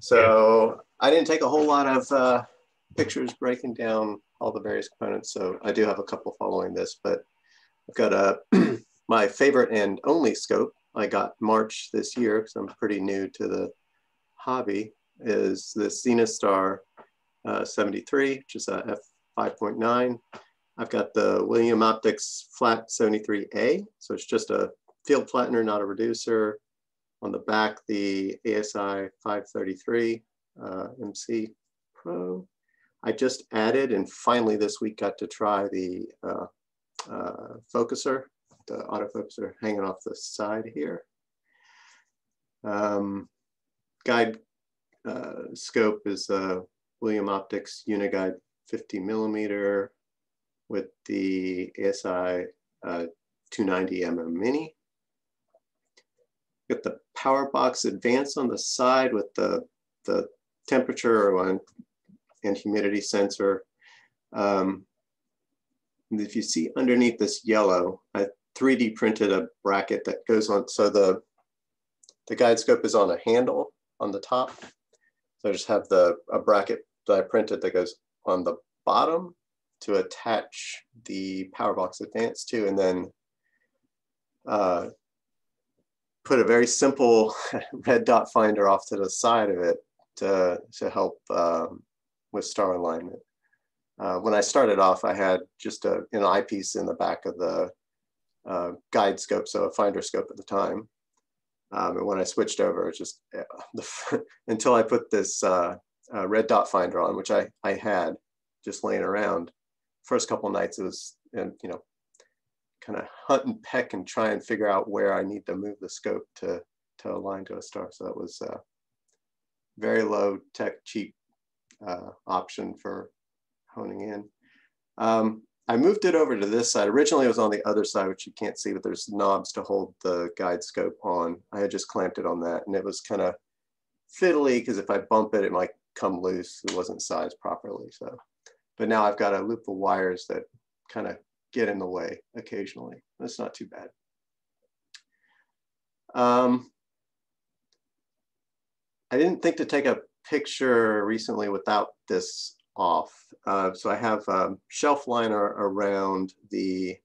So I didn't take a whole lot of uh, pictures breaking down all the various components. So I do have a couple following this, but I've got a my favorite and only scope I got March this year because I'm pretty new to the hobby is the Zenithstar uh, 73, which is a f5.9. I've got the William Optics Flat 73A, so it's just a field flattener, not a reducer. On the back, the ASI 533 uh, MC Pro. I just added and finally this week got to try the uh, uh focuser the autofocus are hanging off the side here. Um, guide uh, scope is a William Optics Uniguide 50 millimeter with the ASI uh, 290 mm Mini. Got the power box advance on the side with the, the temperature and humidity sensor. Um, if you see underneath this yellow, I 3D printed a bracket that goes on. So the, the guide scope is on a handle on the top. So I just have the a bracket that I printed that goes on the bottom to attach the PowerBox Advance to, and then uh, put a very simple red dot finder off to the side of it to, to help um, with star alignment. Uh, when I started off, I had just a, an eyepiece in the back of the uh, guide scope, so a finder scope at the time. Um, and when I switched over, just the, until I put this uh, uh, red dot finder on, which I, I had just laying around, first couple nights it was, and you know, kind of hunt and peck and try and figure out where I need to move the scope to, to align to a star. So that was a very low tech, cheap uh, option for honing in. Um, I moved it over to this side. Originally it was on the other side, which you can't see, but there's knobs to hold the guide scope on. I had just clamped it on that and it was kind of fiddly because if I bump it, it might come loose. It wasn't sized properly. So, but now I've got a loop of wires that kind of get in the way occasionally. That's not too bad. Um, I didn't think to take a picture recently without this off. Uh, so I have a shelf liner around the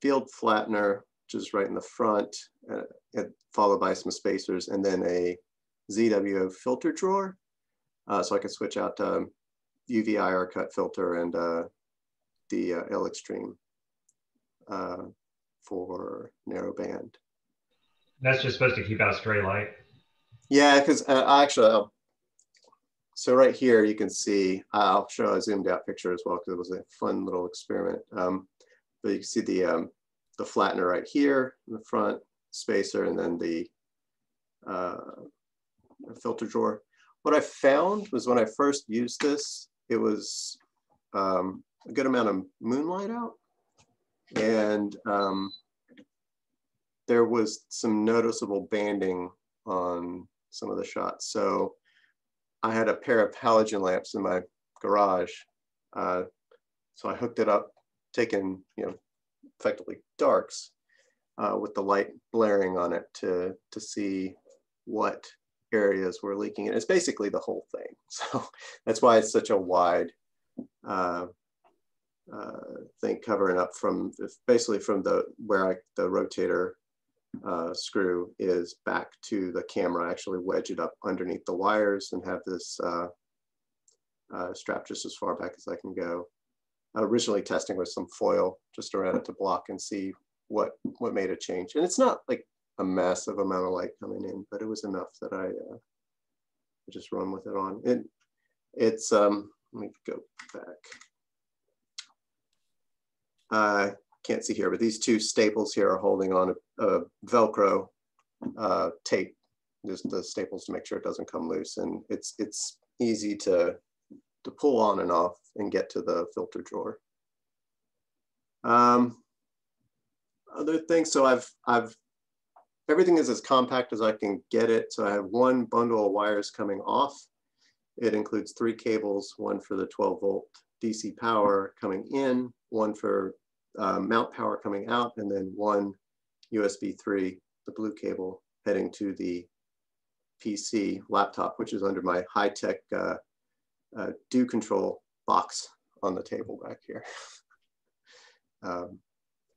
field flattener, which is right in the front, uh, followed by some spacers, and then a ZWO filter drawer. Uh, so I can switch out um, UV IR cut filter and uh, the uh, L Extreme uh, for narrow band. That's just supposed to keep out stray light. Yeah, because uh, actually, I'll so right here, you can see, I'll show a zoomed out picture as well, because it was a fun little experiment. Um, but you can see the, um, the flattener right here in the front, spacer, and then the uh, filter drawer. What I found was when I first used this, it was um, a good amount of moonlight out. And um, there was some noticeable banding on some of the shots. So I had a pair of halogen lamps in my garage. Uh, so I hooked it up, taking, you know, effectively darks uh, with the light blaring on it to, to see what areas were leaking. And it's basically the whole thing. So that's why it's such a wide uh, uh, thing covering up from basically from the where I, the rotator uh, screw is back to the camera, actually wedge it up underneath the wires and have this uh, uh, strap just as far back as I can go. Originally testing with some foil just around it to block and see what, what made a change. And it's not like a massive amount of light coming in, but it was enough that I uh, just run with it on. It, it's, um, let me go back. Can't see here, but these two staples here are holding on a, a Velcro uh, tape, just the staples to make sure it doesn't come loose. And it's, it's easy to, to pull on and off and get to the filter drawer. Um, other things, so I've, I've, everything is as compact as I can get it. So I have one bundle of wires coming off. It includes three cables, one for the 12 volt DC power coming in, one for uh, mount power coming out, and then one USB 3, the blue cable, heading to the PC laptop, which is under my high-tech uh, uh, dew control box on the table back here. um,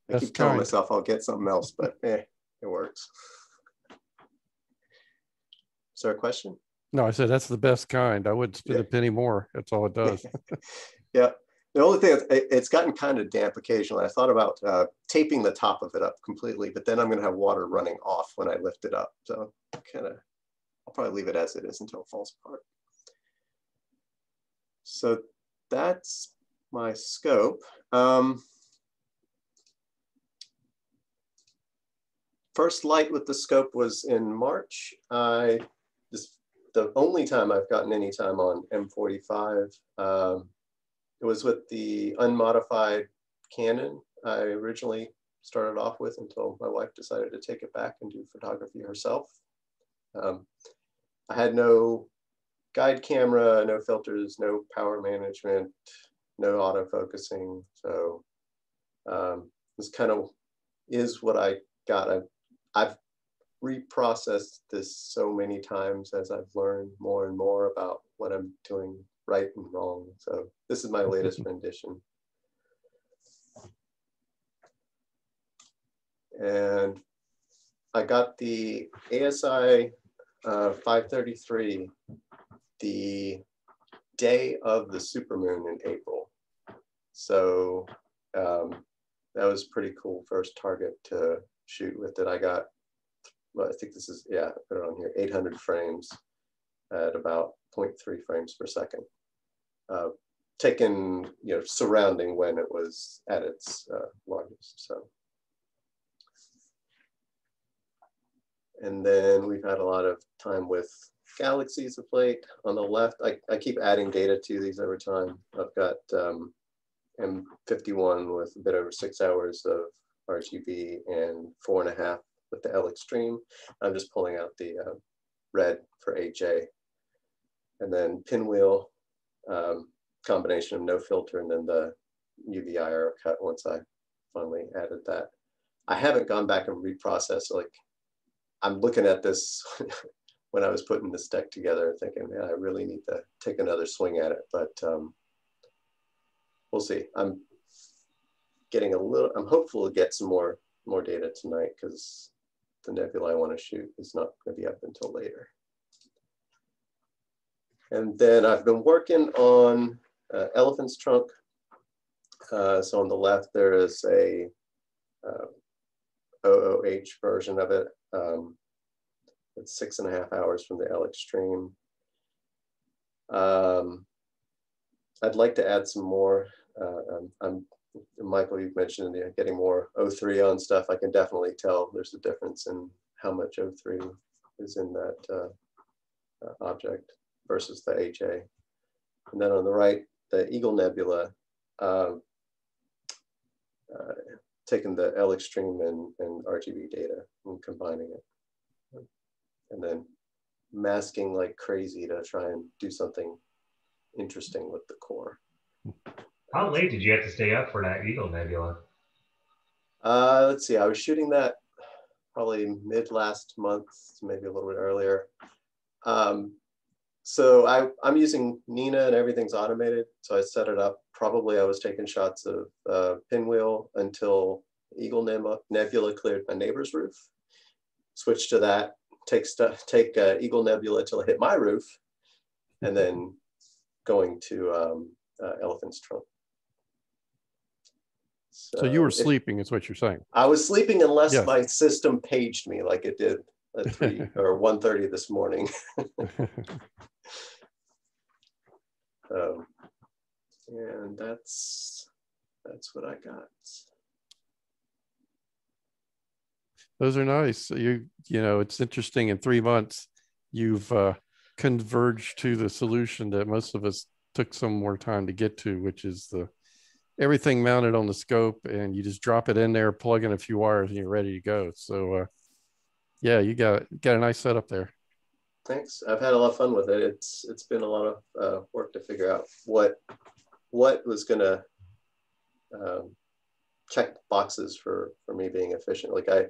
I That's keep telling kind. myself I'll get something else, but eh, it works. Is there a question? No, I said that's the best kind. I wouldn't spend yeah. a penny more. That's all it does. yeah. The only thing, it's gotten kind of damp occasionally. I thought about uh, taping the top of it up completely, but then I'm going to have water running off when I lift it up. So kind of, I'll probably leave it as it is until it falls apart. So that's my scope. Um, first light with the scope was in March. I this the only time I've gotten any time on M45. Um, it was with the unmodified Canon I originally started off with until my wife decided to take it back and do photography herself. Um, I had no guide camera, no filters, no power management, no autofocusing. So um, this kind of is what I got. I've, I've reprocessed this so many times as I've learned more and more about what I'm doing right and wrong. So this is my latest rendition. And I got the ASI uh, 533 the day of the supermoon in April. So um, that was pretty cool first target to shoot with it. I got, well, I think this is, yeah, I put it on here, 800 frames at about 0.3 frames per second. Uh, taken, you know, surrounding when it was at its uh, largest, so. And then we've had a lot of time with galaxies of late. On the left, I, I keep adding data to these over time. I've got um, M51 with a bit over six hours of RGB and four and a half with the L Extreme. I'm just pulling out the uh, red for AJ. And then pinwheel, um, combination of no filter and then the UV IR cut once I finally added that. I haven't gone back and reprocessed like I'm looking at this when I was putting this deck together, thinking, man, I really need to take another swing at it. But um, we'll see. I'm getting a little. I'm hopeful to get some more more data tonight because the nebula I want to shoot is not going to be up until later. And then I've been working on uh, elephant's trunk. Uh, so on the left, there is a uh, OOH version of it. Um, it's six and a half hours from the L extreme. Um, I'd like to add some more. Uh, I'm, I'm, Michael, you've mentioned getting more O3 on stuff. I can definitely tell there's a difference in how much O3 is in that uh, uh, object versus the HA. And then on the right, the Eagle Nebula, um, uh, taking the L extreme and, and RGB data and combining it and then masking like crazy to try and do something interesting with the core. How late did you have to stay up for that Eagle Nebula? Uh, let's see, I was shooting that probably mid last month, maybe a little bit earlier. Um, so I, I'm using Nina and everything's automated. So I set it up. Probably I was taking shots of uh, pinwheel until Eagle Nebula cleared my neighbor's roof. Switched to that, take stuff, take uh, Eagle Nebula till it hit my roof, and then going to um, uh, Elephant's Trunk. So, so you were sleeping, is what you're saying. I was sleeping unless my system paged me like it did at three or 1.30 this morning. um, and that's that's what I got. those are nice. You you know, it's interesting. In three months, you've uh, converged to the solution that most of us took some more time to get to, which is the everything mounted on the scope, and you just drop it in there, plug in a few wires, and you're ready to go. So, uh, yeah, you got got a nice setup there. Thanks. I've had a lot of fun with it. It's it's been a lot of uh, work to figure out what what was gonna um, check boxes for for me being efficient. Like I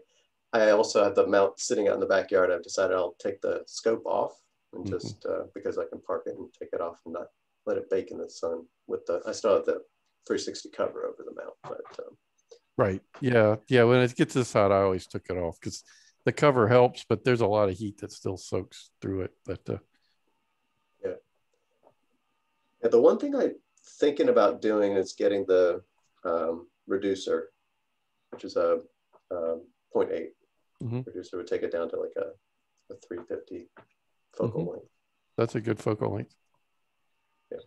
I also have the mount sitting out in the backyard. I've decided I'll take the scope off and mm-hmm. just uh, because I can park it and take it off and not let it bake in the sun. With the I still have the 360 cover over the mount, but um, right, yeah, yeah. When it gets this hot, I always took it off because the cover helps, but there's a lot of heat that still soaks through it. But uh, yeah, yeah. The one thing I'm thinking about doing is getting the um, reducer, which is a um, 0.8 mm-hmm. reducer would take it down to like a, a 350 focal mm-hmm. length. That's a good focal length. Yeah,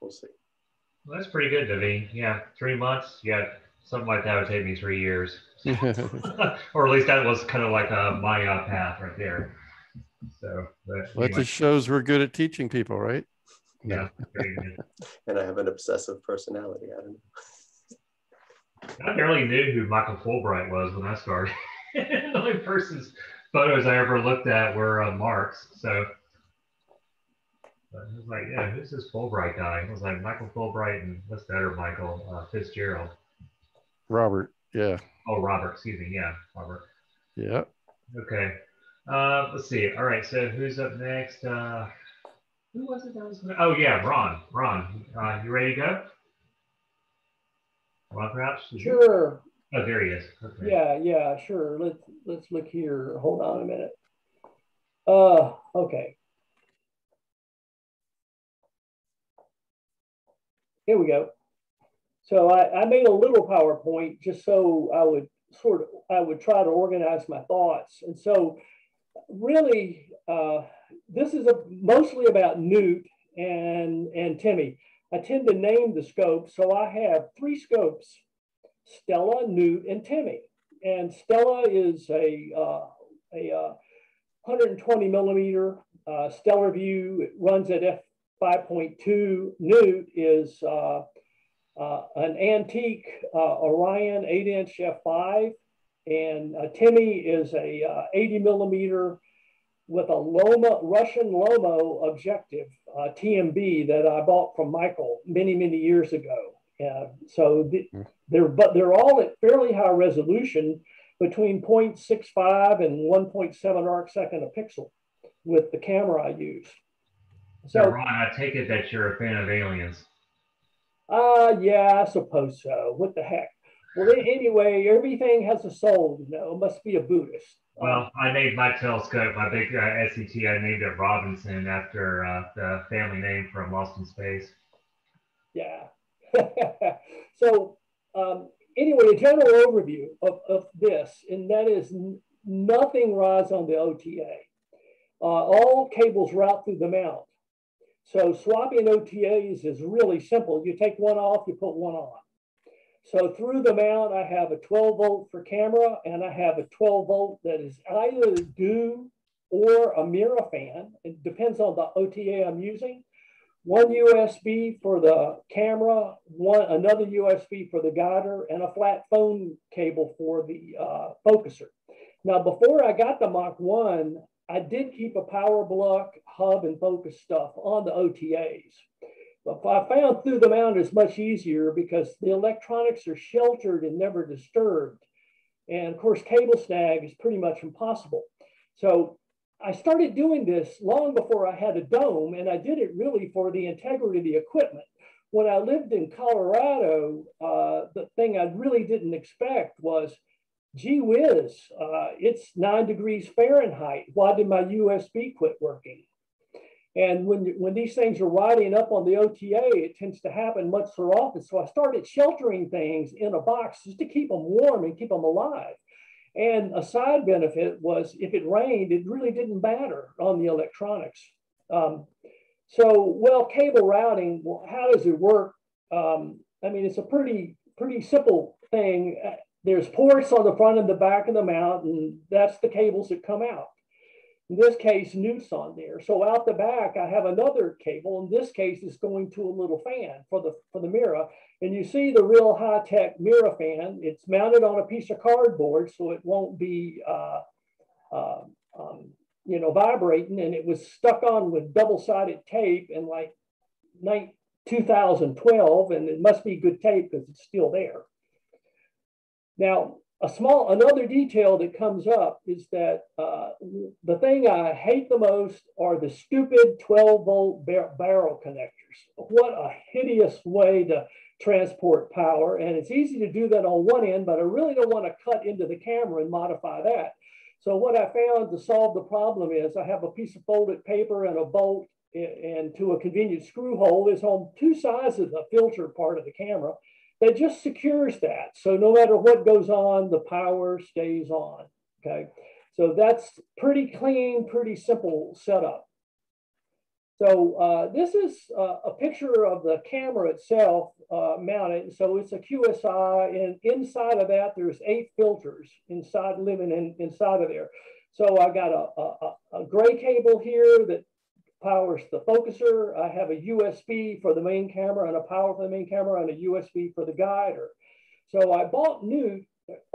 we'll see. Well, that's pretty good, Naveen. Yeah, three months. Yeah, something like that would take me three years, or at least that was kind of like a, my uh, path right there. So well, that just shows we're good at teaching people, right? Yeah, and I have an obsessive personality. I don't know. I barely knew who Michael Fulbright was when I started. the only person's photos I ever looked at were uh, Mark's. So I was like, yeah, who's this Fulbright guy? I was like, Michael Fulbright and what's the other Michael uh, Fitzgerald. Robert. Yeah. Oh, Robert. Excuse me. Yeah, Robert. Yeah. Okay. Uh, let's see. All right. So who's up next? Uh, who was it that was? Oh yeah, Ron. Ron, uh, you ready to go? Ron, perhaps. Sure. Oh, there he is. Okay. Yeah, yeah, sure. Let's let's look here. Hold on a minute. Uh, okay. Here we go. So I, I made a little PowerPoint just so I would sort of I would try to organize my thoughts. And so really, uh, this is a, mostly about Newt and and Timmy. I tend to name the scopes, so I have three scopes Stella, Newt, and Timmy. And Stella is a, uh, a uh, 120 millimeter uh, Stellarvue. It runs at f5.2. Newt is uh, an antique uh, Orion 8 inch f5. And Timmy is a 80 millimeter with a Loma, Russian Lomo objective, TMB, that I bought from Michael many, many years ago. Uh, so the, hmm. they're but they're all at fairly high resolution between 0.65 and 1.7 arc second a pixel with the camera I use. So, so Ron, I take it that you're a fan of aliens. Uh yeah, I suppose so. What the heck? Well, anyway, everything has a soul, you know. It must be a Buddhist. Well, I named my telescope, my big uh, SCT, I named it Robinson after uh, the family name from Lost in Space. Yeah, so um, anyway, a general overview of, of this, and that is nothing rides on the OTA. Uh, all cables route through the mount. So swapping OTAs is really simple. You take one off, you put one on. So through the mount, I have a 12 volt for camera and I have a 12 volt that is either dew or a mirror fan. It depends on the OTA I'm using one USB for the camera, one another USB for the guider, and a flat phone cable for the uh, focuser. Now, before I got the Mach 1, I did keep a power block, hub, and focus stuff on the OTAs. But I found through the mount is much easier because the electronics are sheltered and never disturbed. And of course, cable snag is pretty much impossible. So I started doing this long before I had a dome, and I did it really for the integrity of the equipment. When I lived in Colorado, uh, the thing I really didn't expect was, gee whiz, uh, it's nine degrees Fahrenheit. Why did my USB quit working? And when, when these things are riding up on the OTA, it tends to happen much so often. So I started sheltering things in a box just to keep them warm and keep them alive. And a side benefit was if it rained, it really didn't matter on the electronics. Um, so, well, cable routing, well, how does it work? Um, I mean, it's a pretty, pretty simple thing. There's ports on the front and the back of the mount, and that's the cables that come out. In this case, Newt's on there. So out the back, I have another cable. In this case, it's going to a little fan for the for the mirror. And you see the real high-tech mirror fan. It's mounted on a piece of cardboard, so it won't be uh, uh, um, you know vibrating. And it was stuck on with double-sided tape in like 2012, and it must be good tape because it's still there. Now, a small another detail that comes up is that uh, the thing I hate the most are the stupid 12 volt bar barrel connectors. What a hideous way to transport power. And it's easy to do that on one end, but I really don't want to cut into the camera and modify that. So what I found to solve the problem is I have a piece of folded paper and a bolt and to a convenient screw hole is on two sides of the filter part of the camera that just secures that. So no matter what goes on, the power stays on, okay? So that's pretty clean, pretty simple setup. So uh, this is uh, a picture of the camera itself uh, mounted. So it's a QSI, and inside of that, there's eight filters inside living in, inside of there. So I got a, a, a gray cable here that powers the focuser. I have a USB for the main camera and a power for the main camera and a USB for the guider. So I bought new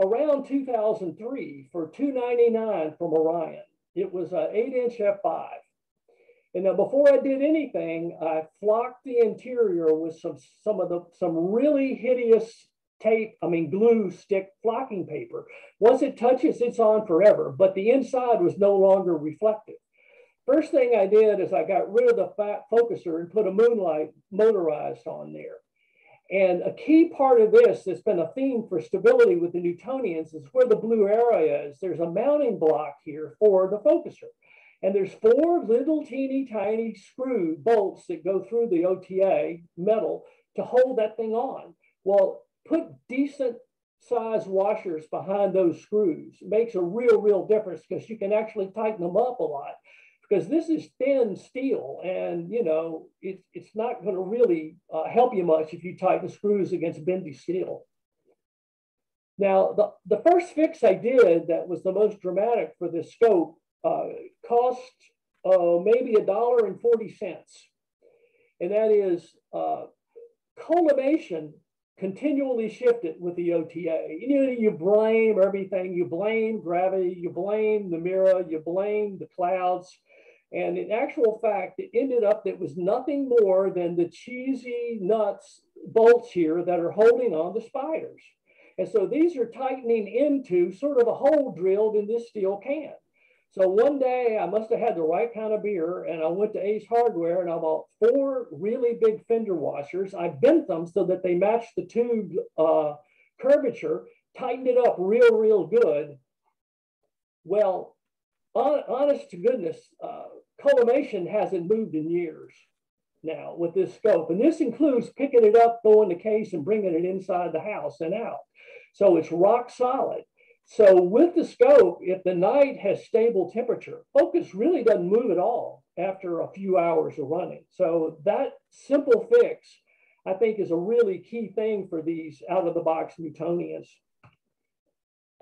around 2003 for 299 from Orion. It was an 8 inch f5. And now before I did anything, I flocked the interior with some, some of the some really hideous tape, I mean, glue stick flocking paper. Once it touches, it's on forever, but the inside was no longer reflective. First thing I did is I got rid of the fat focuser and put a Moonlite motorized on there. And a key part of this that's been a theme for stability with the Newtonians is where the blue area is. There's a mounting block here for the focuser. And there's four little teeny tiny screw bolts that go through the OTA metal to hold that thing on. Well, put decent size washers behind those screws. It makes a real, real difference because you can actually tighten them up a lot because this is thin steel and you know it, it's not going to really uh, help you much if you tighten screws against bendy steel. Now, the, the first fix I did that was the most dramatic for this scope uh, cost uh, maybe a dollar and 40 cents. And that is uh, collimation continually shifted with the OTA. You know, you blame everything. You blame gravity, you blame the mirror, you blame the clouds. And in actual fact, it ended up that was nothing more than the cheesy nuts bolts here that are holding on the spiders. And so these are tightening into sort of a hole drilled in this steel can. So one day I must have had the right kind of beer and I went to Ace Hardware and I bought four really big fender washers. I bent them so that they matched the tube uh, curvature, tightened it up real, real good. Well, on, honest to goodness, uh, collimation hasn't moved in years now with this scope. And this includes picking it up, throwing the case and bringing it inside the house and out. So it's rock solid. So with the scope, if the night has stable temperature, focus really doesn't move at all after a few hours of running. So that simple fix, I think is a really key thing for these out of the box Newtonians.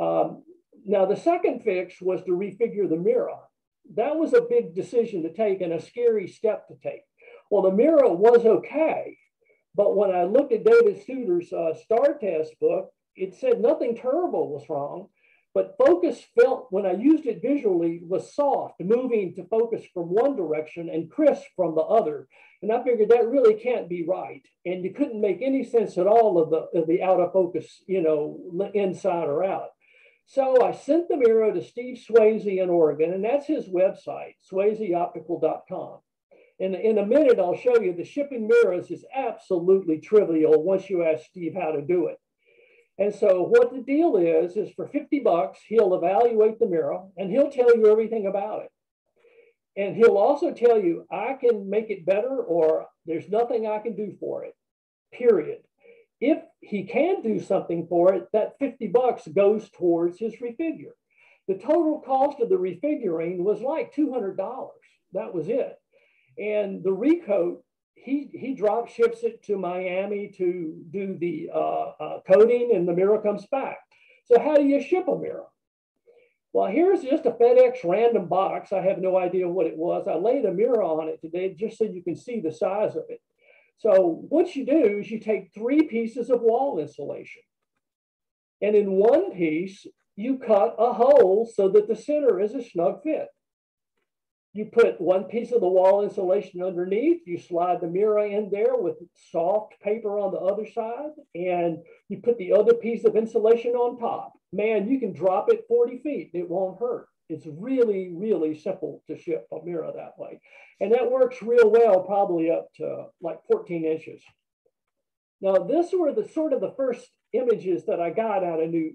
Um, now the second fix was to refigure the mirror that was a big decision to take and a scary step to take. Well, the mirror was okay, but when I looked at David Studer's uh, star test book, it said nothing terrible was wrong, but focus felt when I used it visually was soft, moving to focus from one direction and crisp from the other. And I figured that really can't be right. And you couldn't make any sense at all of the, of the out of focus, you know, inside or out. So I sent the mirror to Steve Swayze in Oregon, and that's his website, swayzeoptical.com. And in a minute, I'll show you the shipping mirrors is absolutely trivial once you ask Steve how to do it. And so what the deal is, is for 50 bucks, he'll evaluate the mirror and he'll tell you everything about it. And he'll also tell you, I can make it better or there's nothing I can do for it, period if he can do something for it, that 50 bucks goes towards his refigure. The total cost of the refiguring was like $200. That was it. And the recoat, he, he drop ships it to Miami to do the uh, uh, coating and the mirror comes back. So how do you ship a mirror? Well, here's just a FedEx random box. I have no idea what it was. I laid a mirror on it today just so you can see the size of it. So what you do is you take three pieces of wall insulation. And in one piece, you cut a hole so that the center is a snug fit. You put one piece of the wall insulation underneath, you slide the mirror in there with soft paper on the other side, and you put the other piece of insulation on top. Man, you can drop it 40 feet, it won't hurt. It's really, really simple to ship a mirror that way. And that works real well, probably up to like 14 inches. Now, this were the sort of the first images that I got out of Newt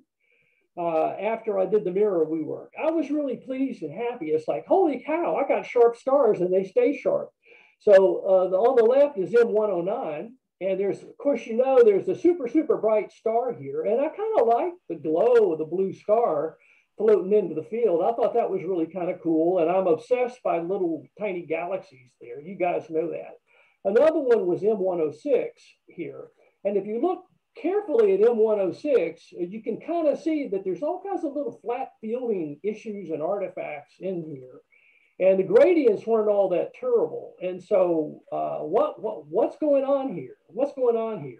uh, after I did the mirror rework. I was really pleased and happy. It's like, holy cow, I got sharp stars and they stay sharp. So uh, the, on the left is M109. And there's, of course, you know, there's a super, super bright star here. And I kind of like the glow of the blue star floating into the field. I thought that was really kind of cool. And I'm obsessed by little tiny galaxies there. You guys know that. Another one was M106 here. And if you look carefully at M106, you can kind of see that there's all kinds of little flat fielding issues and artifacts in here. And the gradients weren't all that terrible. And so uh, what, what, what's going on here? What's going on here?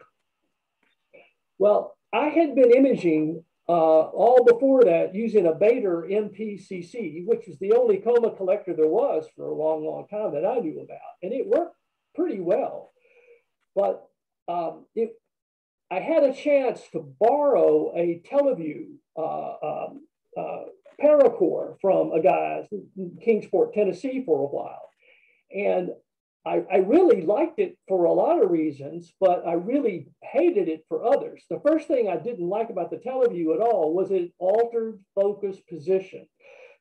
Well, I had been imaging uh, all before that using a Baader MPCC, which is the only coma corrector there was for a long, long time that I knew about. And it worked pretty well. But um, it, I had a chance to borrow a Televue uh, um, uh, Paracorr from a guy in Kingsport, Tennessee for a while. And I, I, really liked it for a lot of reasons, but I really hated it for others. The first thing I didn't like about the Televue at all was it altered focus position.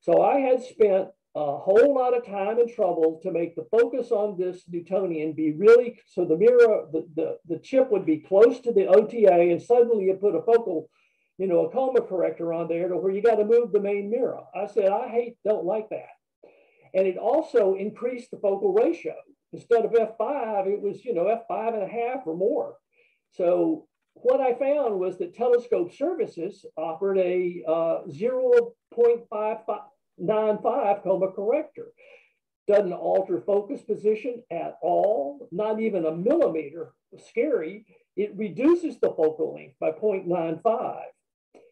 So I had spent a whole lot of time and trouble to make the focus on this Newtonian be really, so the mirror, the, the, the chip would be close to the OTA and suddenly you put a focal, you know, a coma corrector on there to where you got to move the main mirror. I said, I hate, don't like that. And it also increased the focal ratio. Instead of F5, it was, you know, F5 and a half or more. So what I found was that telescope services offered a uh, 0.55 9.5 coma corrector. Doesn't alter focus position at all, not even a millimeter. Scary. It reduces the focal length by 0.95.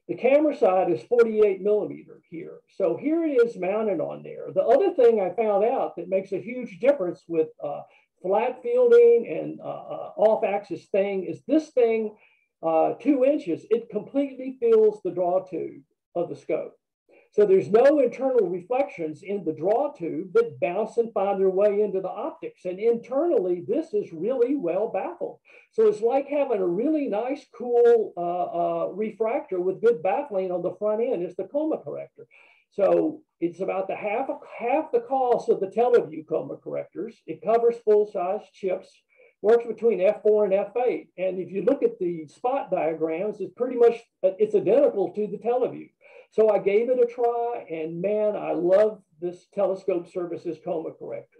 The camera side is 48 millimeter here. So here it is mounted on there. The other thing I found out that makes a huge difference with uh, flat fielding and uh, uh, off axis thing is this thing, uh, two inches, it completely fills the draw tube of the scope. So there's no internal reflections in the draw tube that bounce and find their way into the optics. And internally, this is really well baffled. So it's like having a really nice, cool uh, uh, refractor with good baffling on the front end. It's the coma corrector. So it's about the half, half the cost of the Televue coma correctors. It covers full-size chips, works between F4 and F8. And if you look at the spot diagrams, it's pretty much, it's identical to the Televue. So I gave it a try, and man, I love this telescope services coma corrector.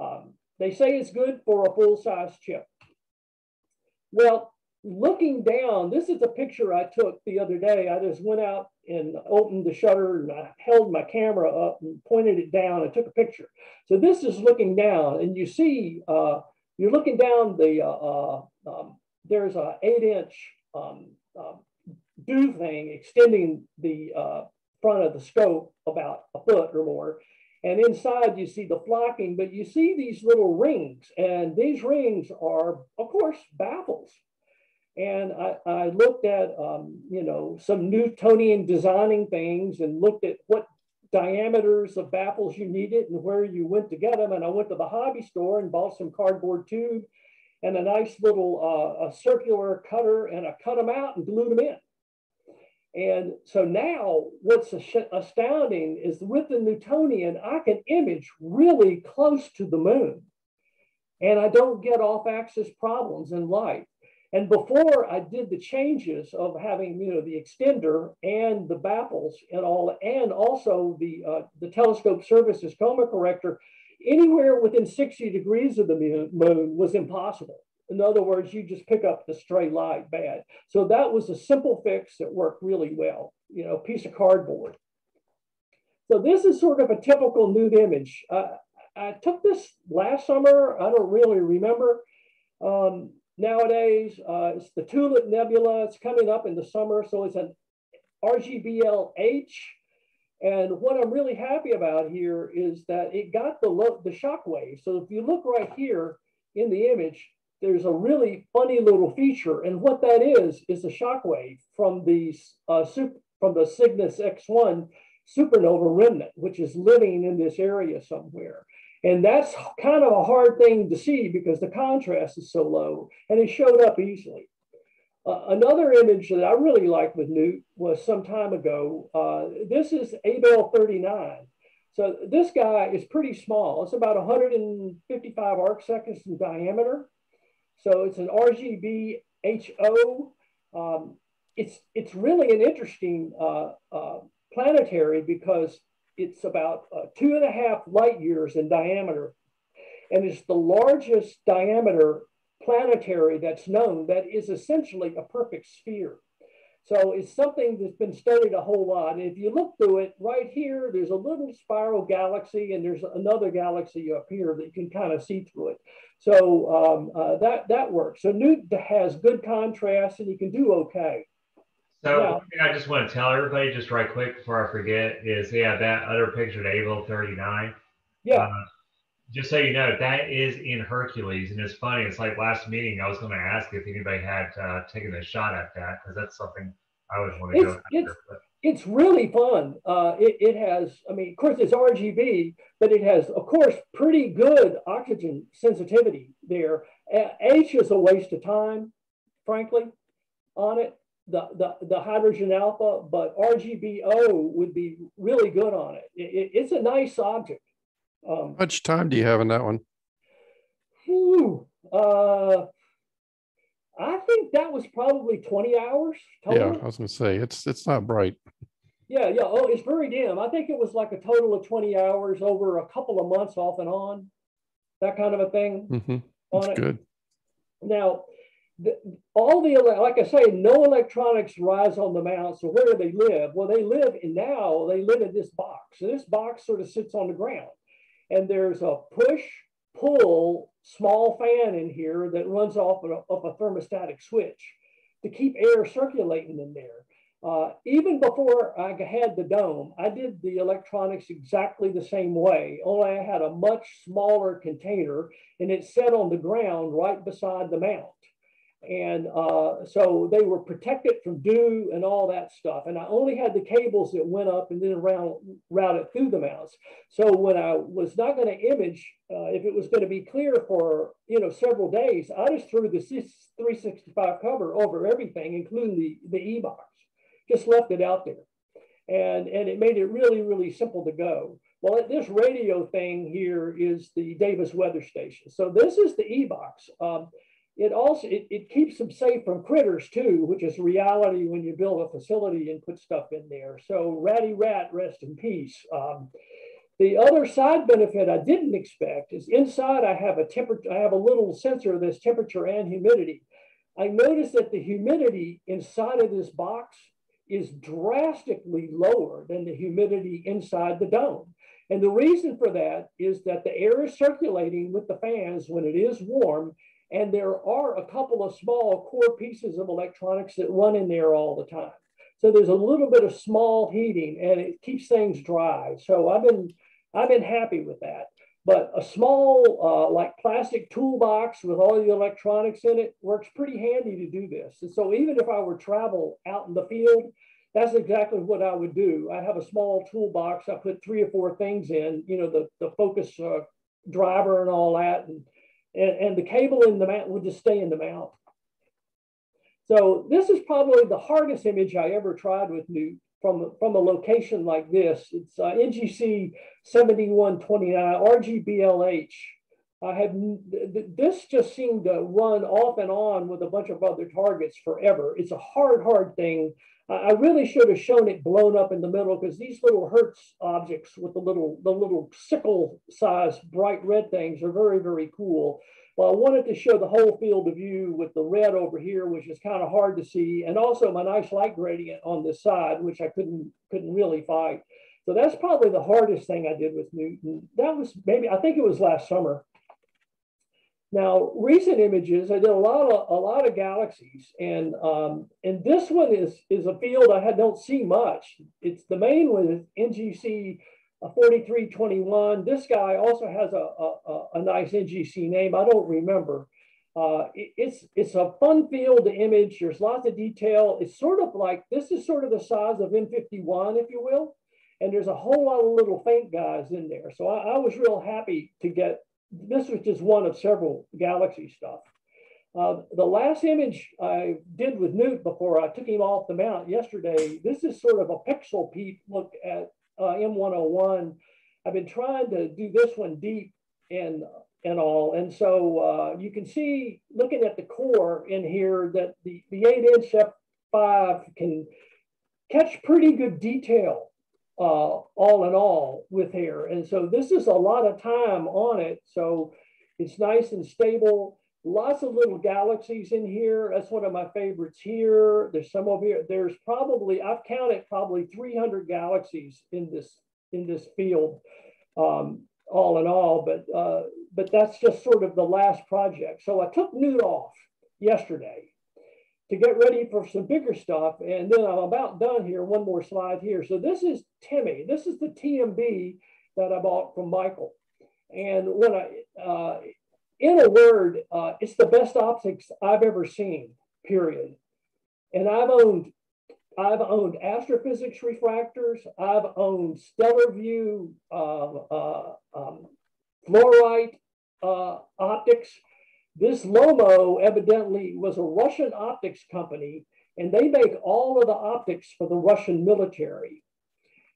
Um, they say it's good for a full-size chip. Well, looking down, this is a picture I took the other day. I just went out and opened the shutter and I held my camera up and pointed it down and took a picture. So this is looking down, and you see, uh, you're looking down the, uh, uh, um, there's a eight inch um, do thing, extending the uh, front of the scope about a foot or more. And inside you see the flocking, but you see these little rings, and these rings are, of course, baffles. And I, I looked at, um, you know, some Newtonian designing things and looked at what diameters of baffles you needed and where you went to get them. And I went to the hobby store and bought some cardboard tube and a nice little uh, a circular cutter, and I cut them out and glued them in. And so now what's astounding is with the Newtonian, I can image really close to the moon and I don't get off axis problems in light. And before I did the changes of having, you know, the extender and the baffles and all, and also the, uh, the telescope services coma corrector, anywhere within 60 degrees of the moon was impossible. In other words, you just pick up the stray light bad. So that was a simple fix that worked really well, you know, piece of cardboard. So this is sort of a typical Newt image. Uh, I took this last summer. I don't really remember. Um, nowadays, uh, it's the Tulip Nebula. It's coming up in the summer. So it's an RGBL-H. And what I'm really happy about here is that it got the, the shock wave. So if you look right here in the image, there's a really funny little feature. And what that is, is a shock wave from the, uh, super, from the Cygnus X1 supernova remnant, which is living in this area somewhere. And that's kind of a hard thing to see because the contrast is so low and it showed up easily. Uh, another image that I really liked with Newt was some time ago. Uh, this is Abell 39. So this guy is pretty small. It's about 155 arc seconds in diameter. So it's an RGB HO. Um, it's, it's really an interesting uh, uh, planetary because it's about uh, two and a half light years in diameter. And it's the largest diameter planetary that's known that is essentially a perfect sphere. So it's something that's been studied a whole lot. And if you look through it, right here, there's a little spiral galaxy, and there's another galaxy up here that you can kind of see through it. So um, uh, that that works. So Newt has good contrast, and you can do okay. So yeah. one thing I just want to tell everybody, just right quick before I forget, is yeah, that other picture at Abell 39. Yeah. Uh, just so you know, that is in Hercules, and it's funny. It's like last meeting, I was going to ask if anybody had uh, taken a shot at that because that's something I would want to go. It's, it's really fun. Uh, it, it has, I mean, of course, it's RGB, but it has, of course, pretty good oxygen sensitivity there. H is a waste of time, frankly, on it. The, the, the hydrogen alpha, but RGBO would be really good on it. it, it it's a nice object. Um, How much time do you have in that one? Whew, uh, I think that was probably 20 hours. Total. Yeah, I was gonna say it's it's not bright. Yeah, yeah. Oh, it's very dim. I think it was like a total of 20 hours over a couple of months off and on, that kind of a thing. Mm-hmm. That's good. Now, the, all the like I say, no electronics rise on the mount. So where do they live? Well, they live in now. They live in this box. So this box sort of sits on the ground, and there's a push pull small fan in here that runs off of a, of a thermostatic switch to keep air circulating in there. Uh, even before I had the dome, I did the electronics exactly the same way, only I had a much smaller container and it set on the ground right beside the mount. And uh, so they were protected from dew and all that stuff. And I only had the cables that went up and then around, routed through the mounts. So when I was not going to image, uh, if it was going to be clear for you know several days, I just threw the 365 cover over everything, including the, the E-box. Just left it out there. And, and it made it really, really simple to go. Well, this radio thing here is the Davis weather station. So this is the E-box. Um, it also it, it keeps them safe from critters too, which is reality when you build a facility and put stuff in there. So ratty rat, rest in peace. Um, the other side benefit I didn't expect is inside I have a temperature, I have a little sensor that's temperature and humidity. I noticed that the humidity inside of this box is drastically lower than the humidity inside the dome. And the reason for that is that the air is circulating with the fans when it is warm and there are a couple of small core pieces of electronics that run in there all the time. So there's a little bit of small heating and it keeps things dry. So I've been, I've been happy with that. But a small uh, like plastic toolbox with all the electronics in it works pretty handy to do this. And so even if I were travel out in the field, that's exactly what I would do. I have a small toolbox. I put three or four things in, you know, the, the focus uh, driver and all that. And and, and the cable in the mount would just stay in the mount. So this is probably the hardest image I ever tried with Newt from, from a location like this. It's uh, NGC 7129 RGBLH. I have this just seemed to run off and on with a bunch of other targets forever. It's a hard, hard thing I really should have shown it blown up in the middle because these little Hertz objects with the little the little sickle size bright red things are very, very cool. Well, I wanted to show the whole field of view with the red over here, which is kind of hard to see, and also my nice light gradient on this side, which I couldn't couldn't really fight. So that's probably the hardest thing I did with Newton. That was maybe, I think it was last summer. Now, recent images, I did a lot of a lot of galaxies, and um, and this one is is a field I had, don't see much. It's the main one NGC 4321. This guy also has a, a, a nice NGC name. I don't remember. Uh, it, it's it's a fun field to image. There's lots of detail. It's sort of like this is sort of the size of M51, if you will. And there's a whole lot of little faint guys in there. So I, I was real happy to get this was just one of several galaxy stuff. Uh, the last image I did with Newt before I took him off the mount yesterday, this is sort of a pixel peep look at uh, M101. I've been trying to do this one deep and, and all. And so uh, you can see looking at the core in here that the, the 8 inch F5 can catch pretty good detail uh, all in all with here. And so this is a lot of time on it. So it's nice and stable. Lots of little galaxies in here. That's one of my favorites here. There's some over here. There's probably, I've counted probably 300 galaxies in this, in this field um, all in all, but, uh, but that's just sort of the last project. So I took Newt off yesterday to get ready for some bigger stuff. And then I'm about done here. One more slide here. So this is Timmy. This is the TMB that I bought from Michael. And when I, uh, in a word, uh, it's the best optics I've ever seen, period. And I've owned, I've owned Astro-Physics refractors. I've owned Stellarvue, uh, uh, um, fluorite uh, optics. This Lomo evidently was a Russian optics company, and they make all of the optics for the Russian military.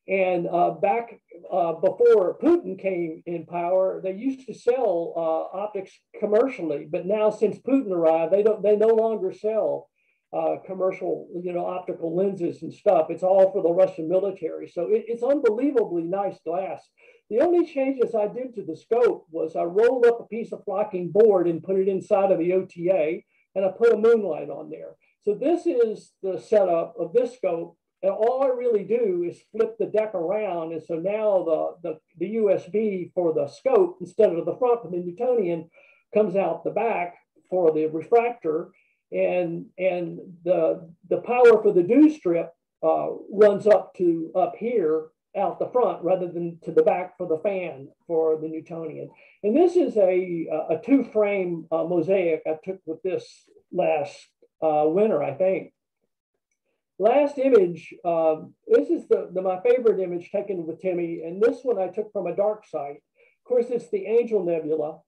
And uh, back uh, before Putin came in power, they used to sell uh, optics commercially, but now since Putin arrived, they don't. They no longer sell uh, commercial, you know, optical lenses and stuff. It's all for the Russian military. So it, it's unbelievably nice glass. The only changes I did to the scope was I rolled up a piece of flocking board and put it inside of the OTA, and I put a Moonlite on there. So this is the setup of this scope and all I really do is flip the deck around. And so now the, the, the USB for the scope instead of the front for the Newtonian comes out the back for the refractor. And, and the, the power for the dew strip uh, runs up to up here out the front rather than to the back for the fan for the Newtonian. And this is a, a two frame uh, mosaic I took with this last uh, winter, I think. Last image, um, this is the, the, my favorite image taken with Timmy, and this one I took from a dark site. Of course, it's the Angel Nebula.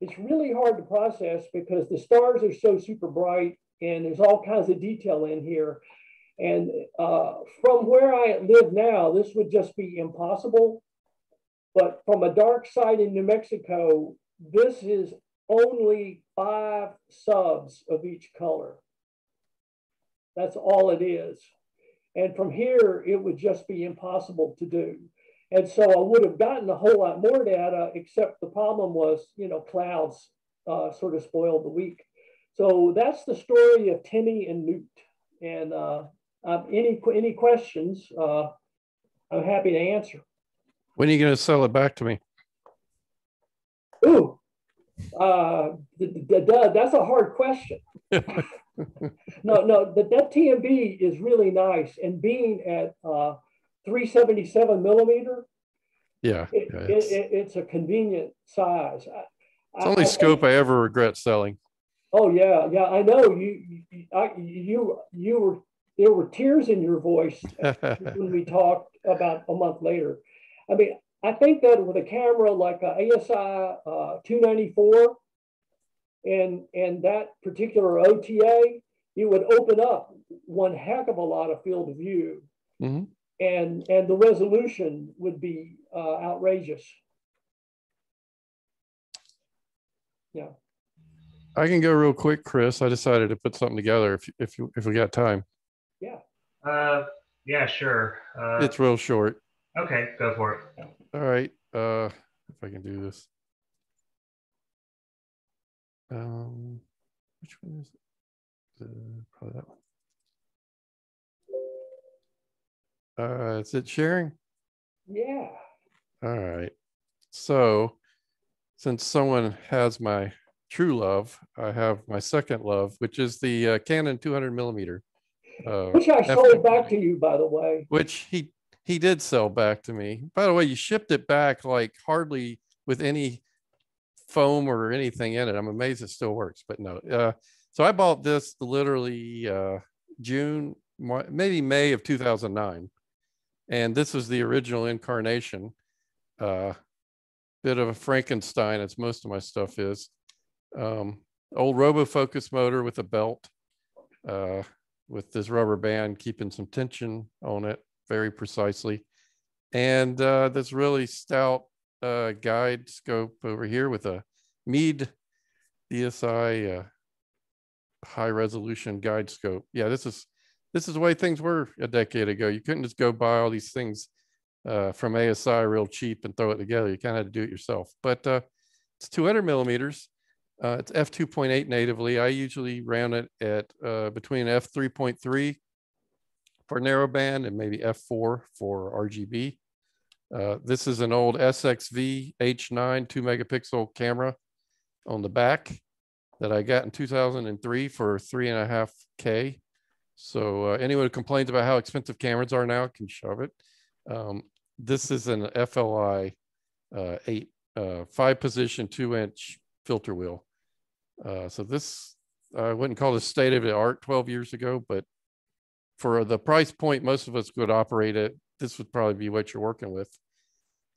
It's really hard to process because the stars are so super bright and there's all kinds of detail in here. And uh, from where I live now, this would just be impossible. But from a dark site in New Mexico, this is only five subs of each color. That's all it is. And from here, it would just be impossible to do. And so I would have gotten a whole lot more data, except the problem was, you know, clouds uh, sort of spoiled the week. So that's the story of Timmy and Newt. And uh, um, any any questions, uh, I'm happy to answer. When are you going to sell it back to me? Ooh, uh, that's a hard question. no, no, that, that TMB is really nice. And being at uh, 377 millimeter, yeah, it, yeah it's, it, it's, a convenient size. It's the only I, scope I, I, ever regret selling. Oh yeah, yeah, I know you. You, I, you, you were there were tears in your voice when we talked about a month later. I mean, I think that with a camera like a ASI uh, 294, and and that particular OTA, it would open up one heck of a lot of field of view, mm-hmm. and and the resolution would be uh, outrageous. Yeah. I can go real quick, Chris. I decided to put something together if if if we got time. Yeah. Uh, yeah, sure. Uh, it's real short. Okay, go for it. All right. Uh, if I can do this. Um, which one is it? Uh, probably that one. Uh, is it sharing? Yeah. All right. So, since someone has my true love, I have my second love, which is the uh, Canon 200 millimeter. Uh, which I sold back to you, by the way. Which he he did sell back to me. By the way, you shipped it back like hardly with any foam or anything in it. I'm amazed it still works, but no. Uh, so I bought this literally uh, June, maybe May of 2009. And this is the original incarnation. Uh, bit of a Frankenstein, as most of my stuff is. Um, old RoboFocus motor with a belt, uh, with this rubber band keeping some tension on it very precisely. And uh, this really stout uh, guide scope over here with a Meade DSI uh, high resolution guide scope. Yeah, this is this is the way things were a decade ago. You couldn't just go buy all these things uh, from ASI real cheap and throw it together. You kind of had to do it yourself. But uh, it's 200 millimeters. Uh, it's f2.8 natively. I usually ran it at uh, between f3.3 for narrowband and maybe f4 for RGB. Uh, this is an old SXV H9 two megapixel camera on the back that I got in 2003 for three and a half K. So uh, anyone who complains about how expensive cameras are now can shove it. Um, this is an FLI uh, 8 uh, five position, two inch filter wheel. Uh, so this, I wouldn't call this state of the art 12 years ago, but for the price point most of us could operate it, this would probably be what you're working with.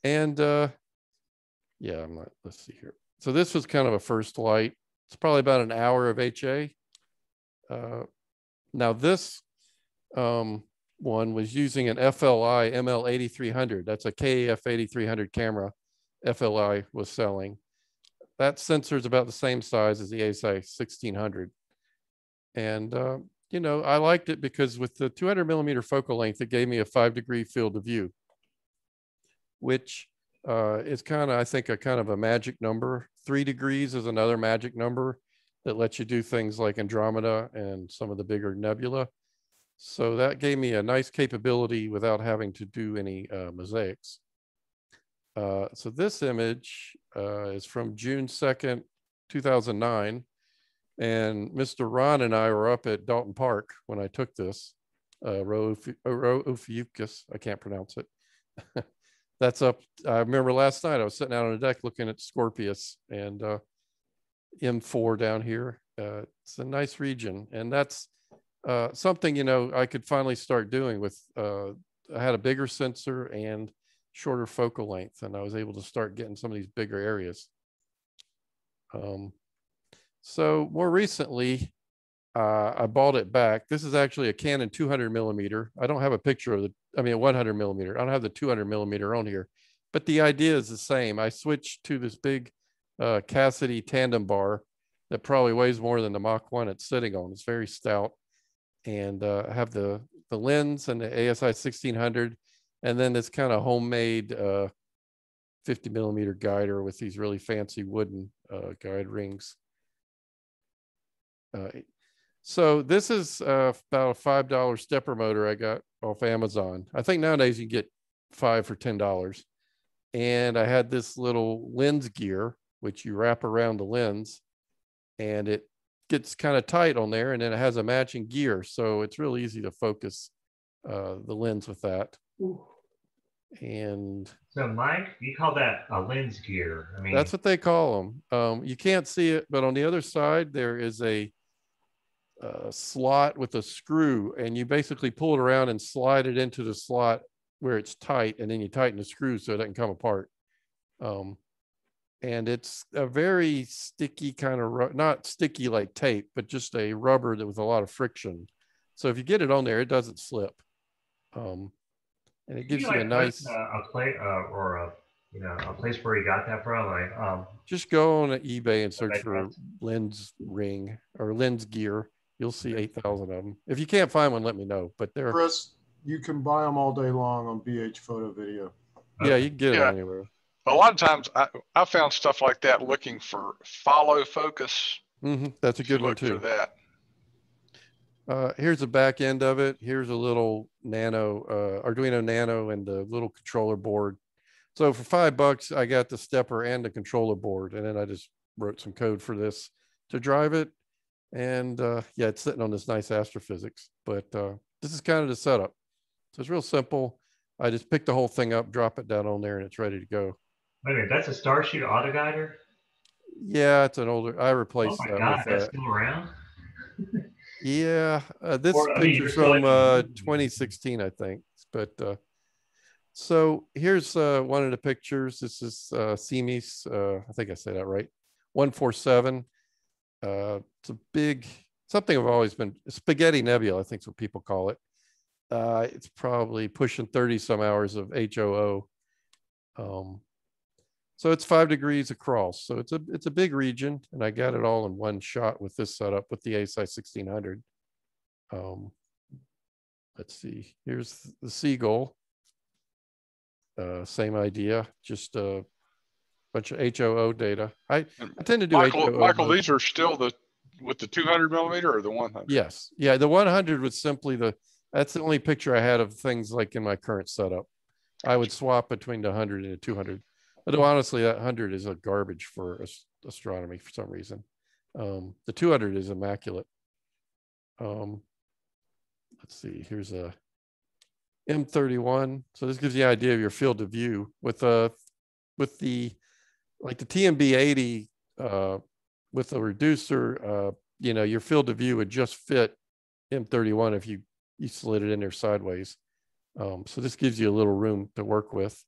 And uh, yeah, I'm not, let's see here. So this was kind of a first light. It's probably about an hour of HA. Uh, now this um, one was using an FLI ML8300. That's a KAF 8300 camera FLI was selling. That sensor is about the same size as the ASI 1600. And, uh, you know, I liked it because with the 200 millimeter focal length, it gave me a five degree field of view, which uh, is kind of, I think, a kind of a magic number. Three degrees is another magic number that lets you do things like Andromeda and some of the bigger nebula. So that gave me a nice capability without having to do any uh, mosaics. Uh, so this image uh, is from June 2nd, 2009. And Mr. Ron and I were up at Dalton Park when I took this, uh, Rho-Ophiuchus, I can't pronounce it. That's up, I remember last night I was sitting out on the deck looking at Scorpius and uh, M4 down here. Uh, it's a nice region. And that's uh, something, you know, I could finally start doing with, uh, I had a bigger sensor and shorter focal length and I was able to start getting some of these bigger areas. Um, so more recently, uh, I bought it back. This is actually a Canon 200 millimeter. I don't have a picture of the, I mean, a 100 millimeter. I don't have the 200 millimeter on here, but the idea is the same. I switched to this big uh, Cassidy tandem bar that probably weighs more than the Mach 1 it's sitting on. It's very stout. And uh, I have the, the lens and the ASI 1600 and then this kind of homemade uh, 50 millimeter guider with these really fancy wooden uh, guide rings. Uh, so this is uh, about a five dollar stepper motor I got off Amazon. I think nowadays you get five for ten dollars. And I had this little lens gear which you wrap around the lens, and it gets kind of tight on there, and then it has a matching gear, so it's really easy to focus uh, the lens with that. Ooh. And so, Mike, you call that a lens gear? I mean, that's what they call them. Um, you can't see it, but on the other side there is a, a slot with a screw, and you basically pull it around and slide it into the slot where it's tight, and then you tighten the screw so it doesn't come apart. Um, and it's a very sticky kind of not sticky like tape, but just a rubber that with a lot of friction. So if you get it on there, it doesn't slip. Um, and it gives you, like a nice uh, a play uh, or a you know a place where you got that from. Like um, just go on eBay and search for lens ring or lens gear. You'll see eight thousand of them. If you can't find one, let me know. But they're Chris, you can buy them all day long on BH Photo Video. Yeah, you can get yeah. it anywhere. A lot of times, I, I found stuff like that looking for follow focus. Mm-hmm. That's a good one too. that. Uh, here's the back end of it. Here's a little Nano, uh, Arduino Nano and the little controller board. So for five bucks, I got the stepper and the controller board. And then I just wrote some code for this to drive it. And uh, yeah, it's sitting on this nice Astro-Physics, but uh, this is kind of the setup. So it's real simple. I just pick the whole thing up, drop it down on there and it's ready to go. Wait a minute, that's a Starshoot auto guider? Yeah, it's an older, I replaced oh my that. God, that's that. still around? Yeah, uh, this or, picture's from uh, 2016, I think. But uh, so here's uh, one of the pictures. This is uh, Simeis, uh, I think I said that right. 147. Uh, it's a big, something I've always been, spaghetti nebula, I think is what people call it. Uh, it's probably pushing 30 some hours of HOO. Um, so it's five degrees across. So it's a it's a big region, and I got it all in one shot with this setup with the ASI 1600. Um, let's see. Here's the seagull. Uh, same idea, just a bunch of HOO data. I, I tend to do Michael, HOO. Michael, these are still the with the 200 millimeter or the 100? Yes. Yeah, the 100 was simply the that's the only picture I had of things like in my current setup. I would swap between the 100 and the 200. Although honestly, that 100 is a garbage for astronomy for some reason. Um, the 200 is immaculate. Um, let's see, here's a M31. So this gives you an idea of your field of view with, uh, with the like the TMB 80 uh, with a reducer, uh, you know, your field of view would just fit M31 if you you slid it in there sideways. Um, so this gives you a little room to work with.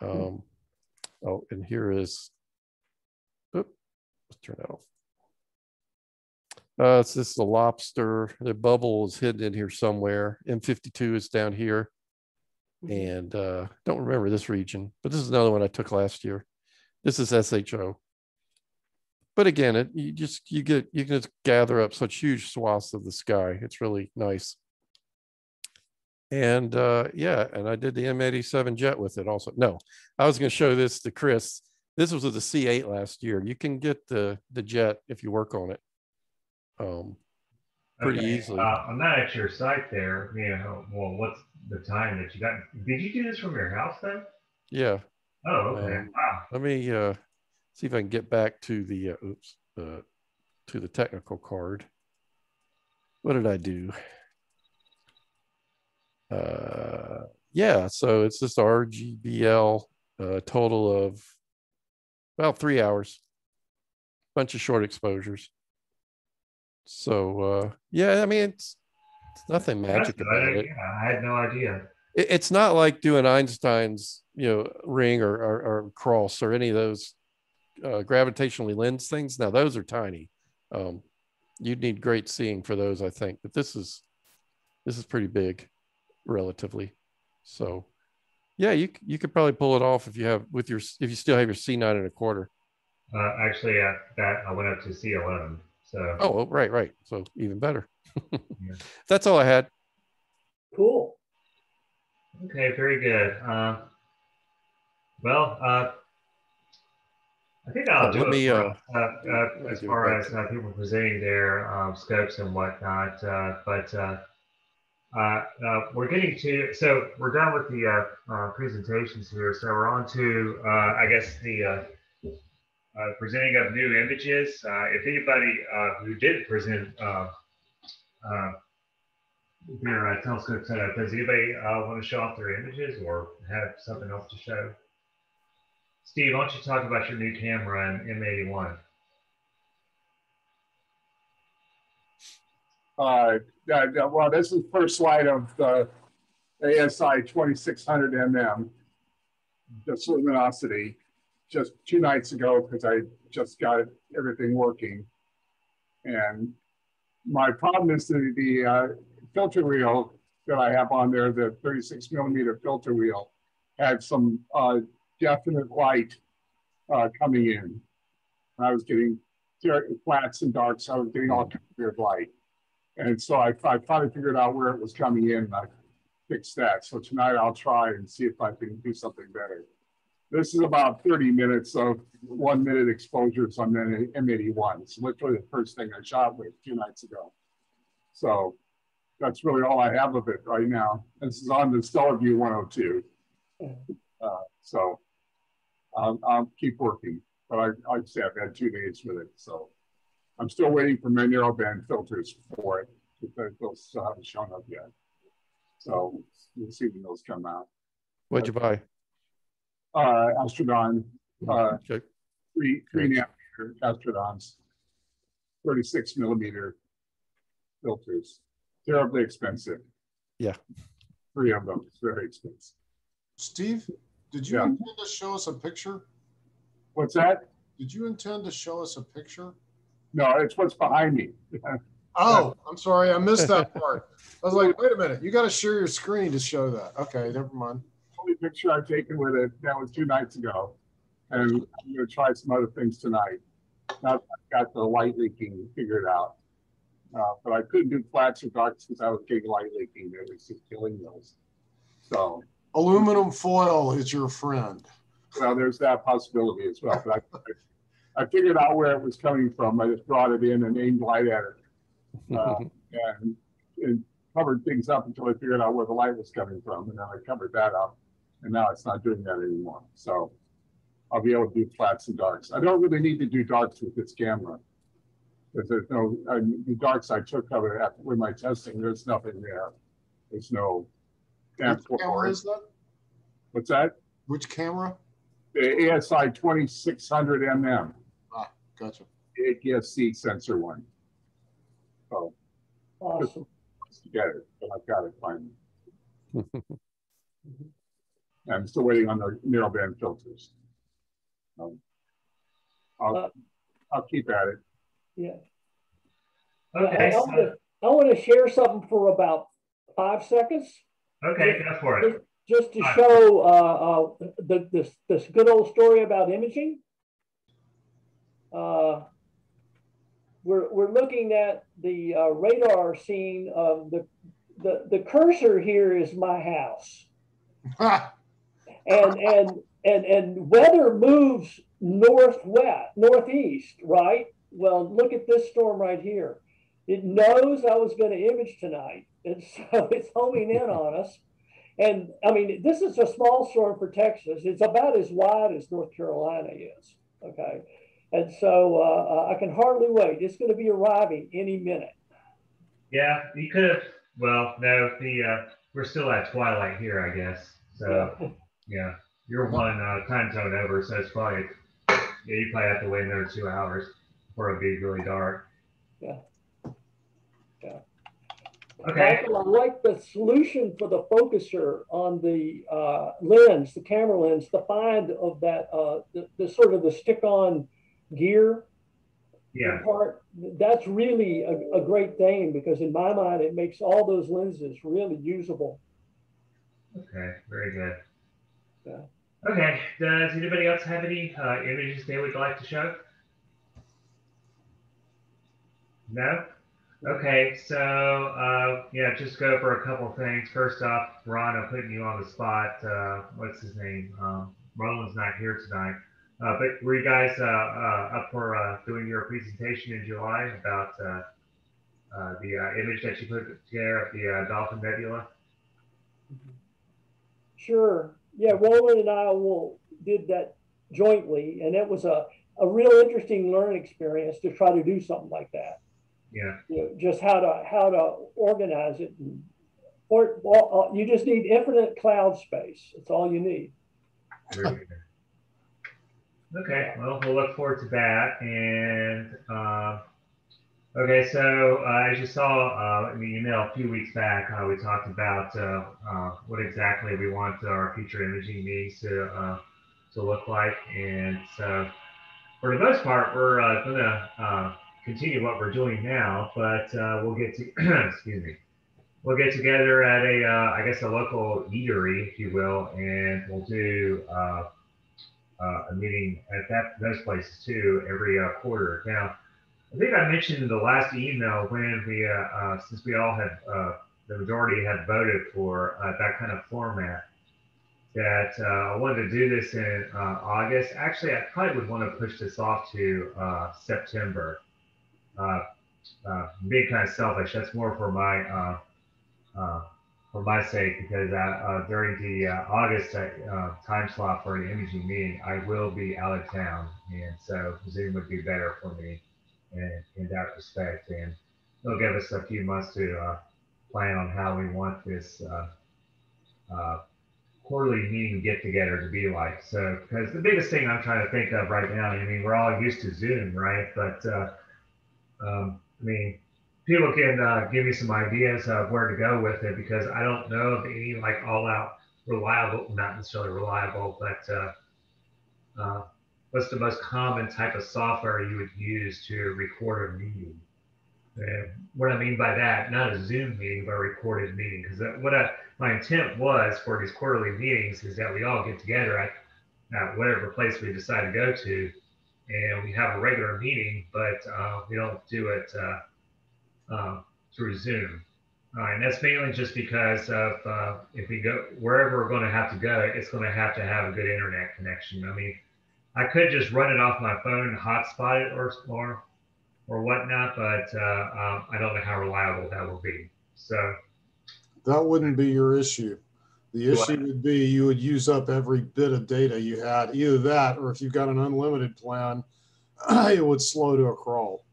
Um, oh, and here is, oops, let's turn that off. Uh, it's this is a lobster. The bubble is hidden in here somewhere. M52 is down here. And uh, don't remember this region, but this is another one I took last year. This is SHO. But again, it you just you get you can just gather up such huge swaths of the sky. It's really nice. And uh, yeah, and I did the M87 jet with it also. No, I was going to show this to Chris. This was with the C8 last year. You can get the the jet if you work on it um, pretty okay. easily. Uh, I'm not at your site there. You know, well, what's the time that you got? Did you do this from your house then? Yeah. Oh, okay. Um, wow. Let me uh, see if I can get back to the uh, oops uh, to the technical card. What did I do? Uh, yeah, so it's just RGBL, uh, total of about three hours, bunch of short exposures. So uh, yeah, I mean it's, it's nothing magic about it. Yeah, I had no idea. It, it's not like doing Einstein's you know ring or, or, or cross or any of those uh, gravitationally lens things. Now those are tiny. Um, you'd need great seeing for those, I think. But this is this is pretty big relatively. So yeah, you you could probably pull it off if you have with your if you still have your C nine and a quarter. Uh, actually, at that I went up to C eleven. So oh, right, right. So even better. yeah. That's all I had. Cool. Okay, very good. Uh, well, uh, I think I'll oh, do it. Me, uh, uh, as far as uh, people presenting their um, scopes and whatnot, but uh, uh, we're getting to, so we're done with the uh, uh presentations here. So we're on to, uh, I guess, the uh, presenting of new images. if anybody who didn't present their telescope setup, does anybody want to show off their images or have something else to show? Steve, why don't you talk about your new camera and M81? Uh, well, this is the first slide of the ASI 2600 mm, just luminosity, just two nights ago because I just got everything working. And my problem is the, the uh, filter wheel that I have on there, the 36 millimeter filter wheel, had some uh, definite light uh, coming in. I was getting flats and darks. I was getting all kinds of weird light. And so I, I finally figured out where it was coming in and I fixed that. So tonight I'll try and see if I can do something better. This is about 30 minutes of one minute exposures on the M81. It's literally the first thing I shot with two nights ago. So that's really all I have of it right now. This is on the Stellarvue 102. Uh, so I'll, I'll, keep working, but I, I'd say I've had two days with it. So I'm still waiting for my narrowband filters for it because those still haven't shown up yet. So we'll see when those come out. What'd you buy? Uh, Astrodon, uh, okay. three three nanometer Astrodons, 36 millimeter filters. Terribly expensive. Yeah. Three of them. It's very expensive. Steve, did you yeah. intend to show us a picture? What's that? Did you intend to show us a picture? No, it's what's behind me. oh, I'm sorry, I missed that part. I was like, wait a minute, you got to share your screen to show that. Okay, never mind. Only picture I've taken with it that was two nights ago, and I'm going to try some other things tonight. Now I've got the light leaking figured out, uh, but I couldn't do flats or darks because I was getting light leaking. It was just killing those. So aluminum foil is your friend. Well, there's that possibility as well. But I, I figured out where it was coming from. I just brought it in and aimed light at it, uh, and, and covered things up until I figured out where the light was coming from, and then I covered that up, and now it's not doing that anymore. So I'll be able to do flats and darks. I don't really need to do darks with this camera because there's no I, the darks I took of it after with my testing. There's nothing there. There's no. Which camera is that? What's that? Which camera? the ASI 2600 mm. Gotcha. APS-C sensor one. Oh, Awesome. together, but I've got it finally. I'm still waiting on the narrowband filters. Um, I'll, Uh, I'll keep at it. Yeah. Okay. I, want to, I want to share something for about five seconds, Okay, go for it. just to All right. show uh, uh, the, this, this good old story about imaging. Uh, we're, we're looking at the uh, radar scene of the, the, the cursor here is my house. And and and and weather moves northwest northeast right? Well look at this storm right here. It knows i was going to image tonight and so it's homing in on us. And i mean this is a small storm for texas. It's about as wide as north carolina is okay and so uh, i can hardly wait it's going to be arriving any minute Yeah, you could have. Well, no, the uh, we're still at twilight here, I guess. So yeah, you're one uh, time zone over, so it's probably yeah, you probably have to wait another two hours before it'll be really dark. Yeah. Yeah. Okay. Michael, I like the solution for the focuser on the uh, lens, the camera lens, the find of that, uh, the, the sort of the stick-on gear Yeah. part. That's really a, a great thing because in my mind, it makes all those lenses really usable. Okay. Very good. Yeah. Okay. Does anybody else have any uh, images they would like to show? No. Okay, so uh, yeah, just go over a couple things. First off, Ron, I'm putting you on the spot. Uh, what's his name? Um, Roland's not here tonight. Uh, but were you guys uh, uh, up for uh, doing your presentation in July about uh, uh, the uh, image that you put together of the uh, Dolphin Nebula? Sure. Yeah, Roland and I will did that jointly, and it was a, a real interesting learning experience to try to do something like that. Yeah. you know, just how to how to organize it. And, or, uh, you just need infinite cloud space. That's all you need. Very good. Okay, well, we'll look forward to that. And uh, okay, so uh, as you saw uh, in the email a few weeks back, uh, we talked about uh, uh, what exactly we want our future imaging needs to to look like. And so, for the most part, we're going to continue what we're doing now, but we'll get to excuse me. We'll get together at a, I guess, a local eatery, if you will, and we'll do uh, a meeting at that those places too every uh, quarter. Now, I think I mentioned in the last email when we, uh, uh, since we all had, uh, the majority had voted for uh, that kind of format, that I wanted to do this in August. Actually, I probably would want to push this off to September. Being kind of selfish, that's more for my for my sake because uh, uh, during the uh, August uh, time slot for an imaging meeting, I will be out of town, and so Zoom would be better for me in, in that respect. And it'll give us a few months to uh, plan on how we want this uh, uh, quarterly meeting get together to be like. So, because the biggest thing I'm trying to think of right now, I mean, we're all used to Zoom, right? But uh, um, I mean, people can uh, give me some ideas of where to go with it because I don't know of any like all out reliable, not necessarily reliable, but uh, uh, what's the most common type of software you would use to record a meeting? And what I mean by that, not a Zoom meeting, but a recorded meeting. Because what I, my intent was for these quarterly meetings is that we all get together at, at whatever place we decide to go to, and we have a regular meeting, but uh, we don't do it uh, through Zoom. Uh, and that's mainly just because of uh, if we go wherever we're going to have to go, it's going to have to have a good internet connection. I mean, I could just run it off my phone hotspot it or or or whatnot, but uh, um, I don't know how reliable that will be. So That wouldn't be your issue. The issue would be you would use up every bit of data you had, either that or if you've got an unlimited plan, it would slow to a crawl.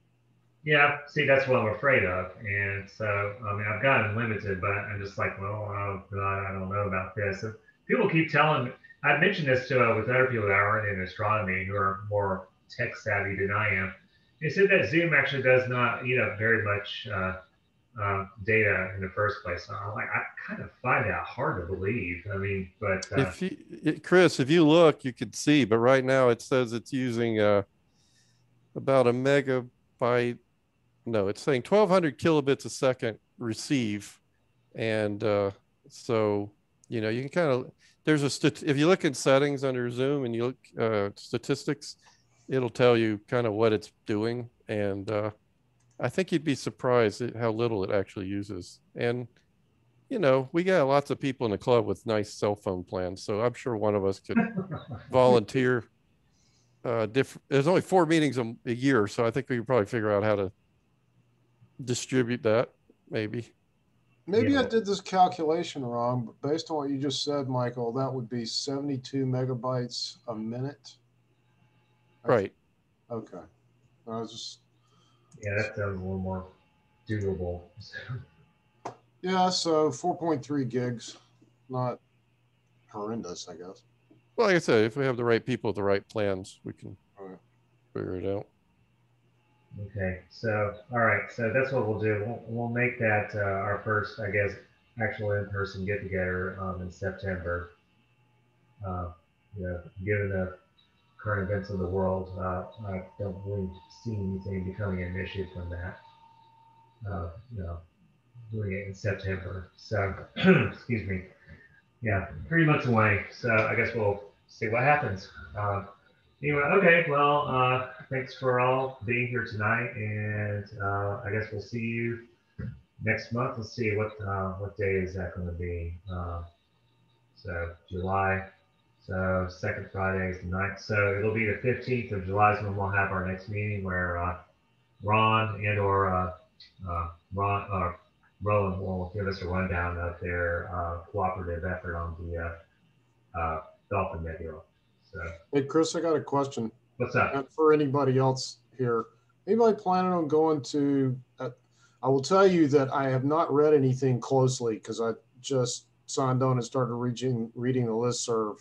Yeah, see, that's what I'm afraid of. And so, I mean, I've gotten limited, but I'm just like, well, oh God, I don't know about this. People keep telling me I've mentioned this to uh, with other people that aren't in astronomy who are more tech savvy than I am. They said that Zoom actually does not eat up very much uh, uh, data in the first place. So I'm like, I kind of find that hard to believe. I mean, but uh, if you, Chris, if you look, you could see, but right now it says it's using uh, about a megabyte. No, it's saying 1200 kilobits a second receive. And uh, so, you know, you can kind of, there's a, stat- if you look in settings under Zoom and you look uh, statistics, it'll tell you kind of what it's doing. And uh, I think you'd be surprised at how little it actually uses. And, you know, we got lots of people in the club with nice cell phone plans. So I'm sure one of us could volunteer. Uh, different. There's only four meetings a, a year, so I think we could probably figure out how to distribute that. Maybe. Maybe Yeah. I did this calculation wrong, but based on what you just said, Michael, that would be 72 megabytes a minute. Right. Okay. I was just, yeah, that sounds a little more doable. yeah, so 4.3 gigs, not horrendous, I guess. Well, like I said, if we have the right people the right plans, we can Alright. figure it out. Okay, so all right, so that's what we'll do. We'll, we'll make that uh, our first, I guess, actual in-person get-together um, in September. Uh, you know, given the current events of the world, uh, I don't really see anything becoming an issue from that. Uh, you know, doing it in September. So, excuse me. Yeah, three months away. So I guess we'll see what happens. Anyway, okay, well, uh, thanks for all being here tonight, and uh, I guess we'll see you next month. Let's see what uh, what day is that going to be. Uh, so July, so second Friday is the 9th. So it'll be the fifteenth of July is when we'll have our next meeting where uh, Ron and or uh, uh, Ron Roland will give us a rundown of their cooperative effort on the Dolphin Nebula. So Hey, Chris, I got a question. what's up? And for anybody else here, anybody planning on going to, uh, I will tell you that I have not read anything closely because I just signed on and started reading, reading the listserv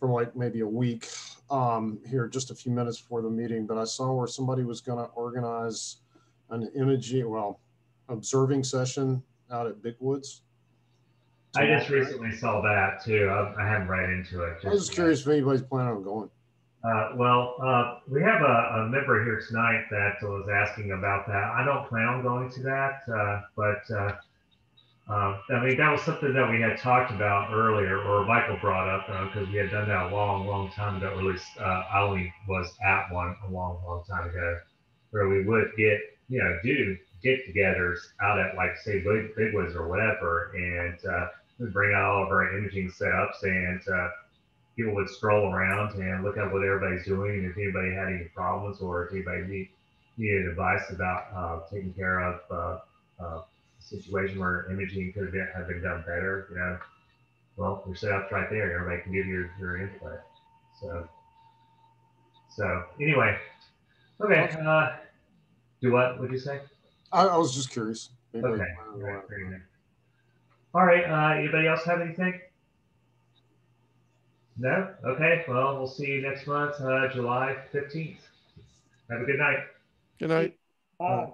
from like maybe a week um, here just a few minutes before the meeting. But I saw where somebody was going to organize an imaging, well, observing session out at Big Woods. I just recently saw that too. I, I haven't read into it. I was just curious if anybody's planning on going. Uh, well, uh, we have a, a member here tonight that was asking about that. I don't plan on going to that, uh, but uh, uh, I mean that was something that we had talked about earlier, or Michael brought up because we had done that a long, long time ago. Or at least uh, I only was at one a long, long time ago, where we would get, you know, do get-togethers out at like say Big, Big Woods or whatever, and uh, bring out all of our imaging setups and uh, people would stroll around and look at what everybody's doing and if anybody had any problems or if anybody need, needed advice about uh, taking care of uh, uh, a situation where imaging could have been, have been done better, you know, well, your setup's right there. Everybody can give your, your input. So, so anyway, okay. Uh, do what? What'd you say? I, I was just curious. Anybody Okay. planning on All right, very good. All right. Uh, anybody else have anything? No? Okay. Well, we'll see you next month, uh, July 15th. Have a good night. Good night. Uh,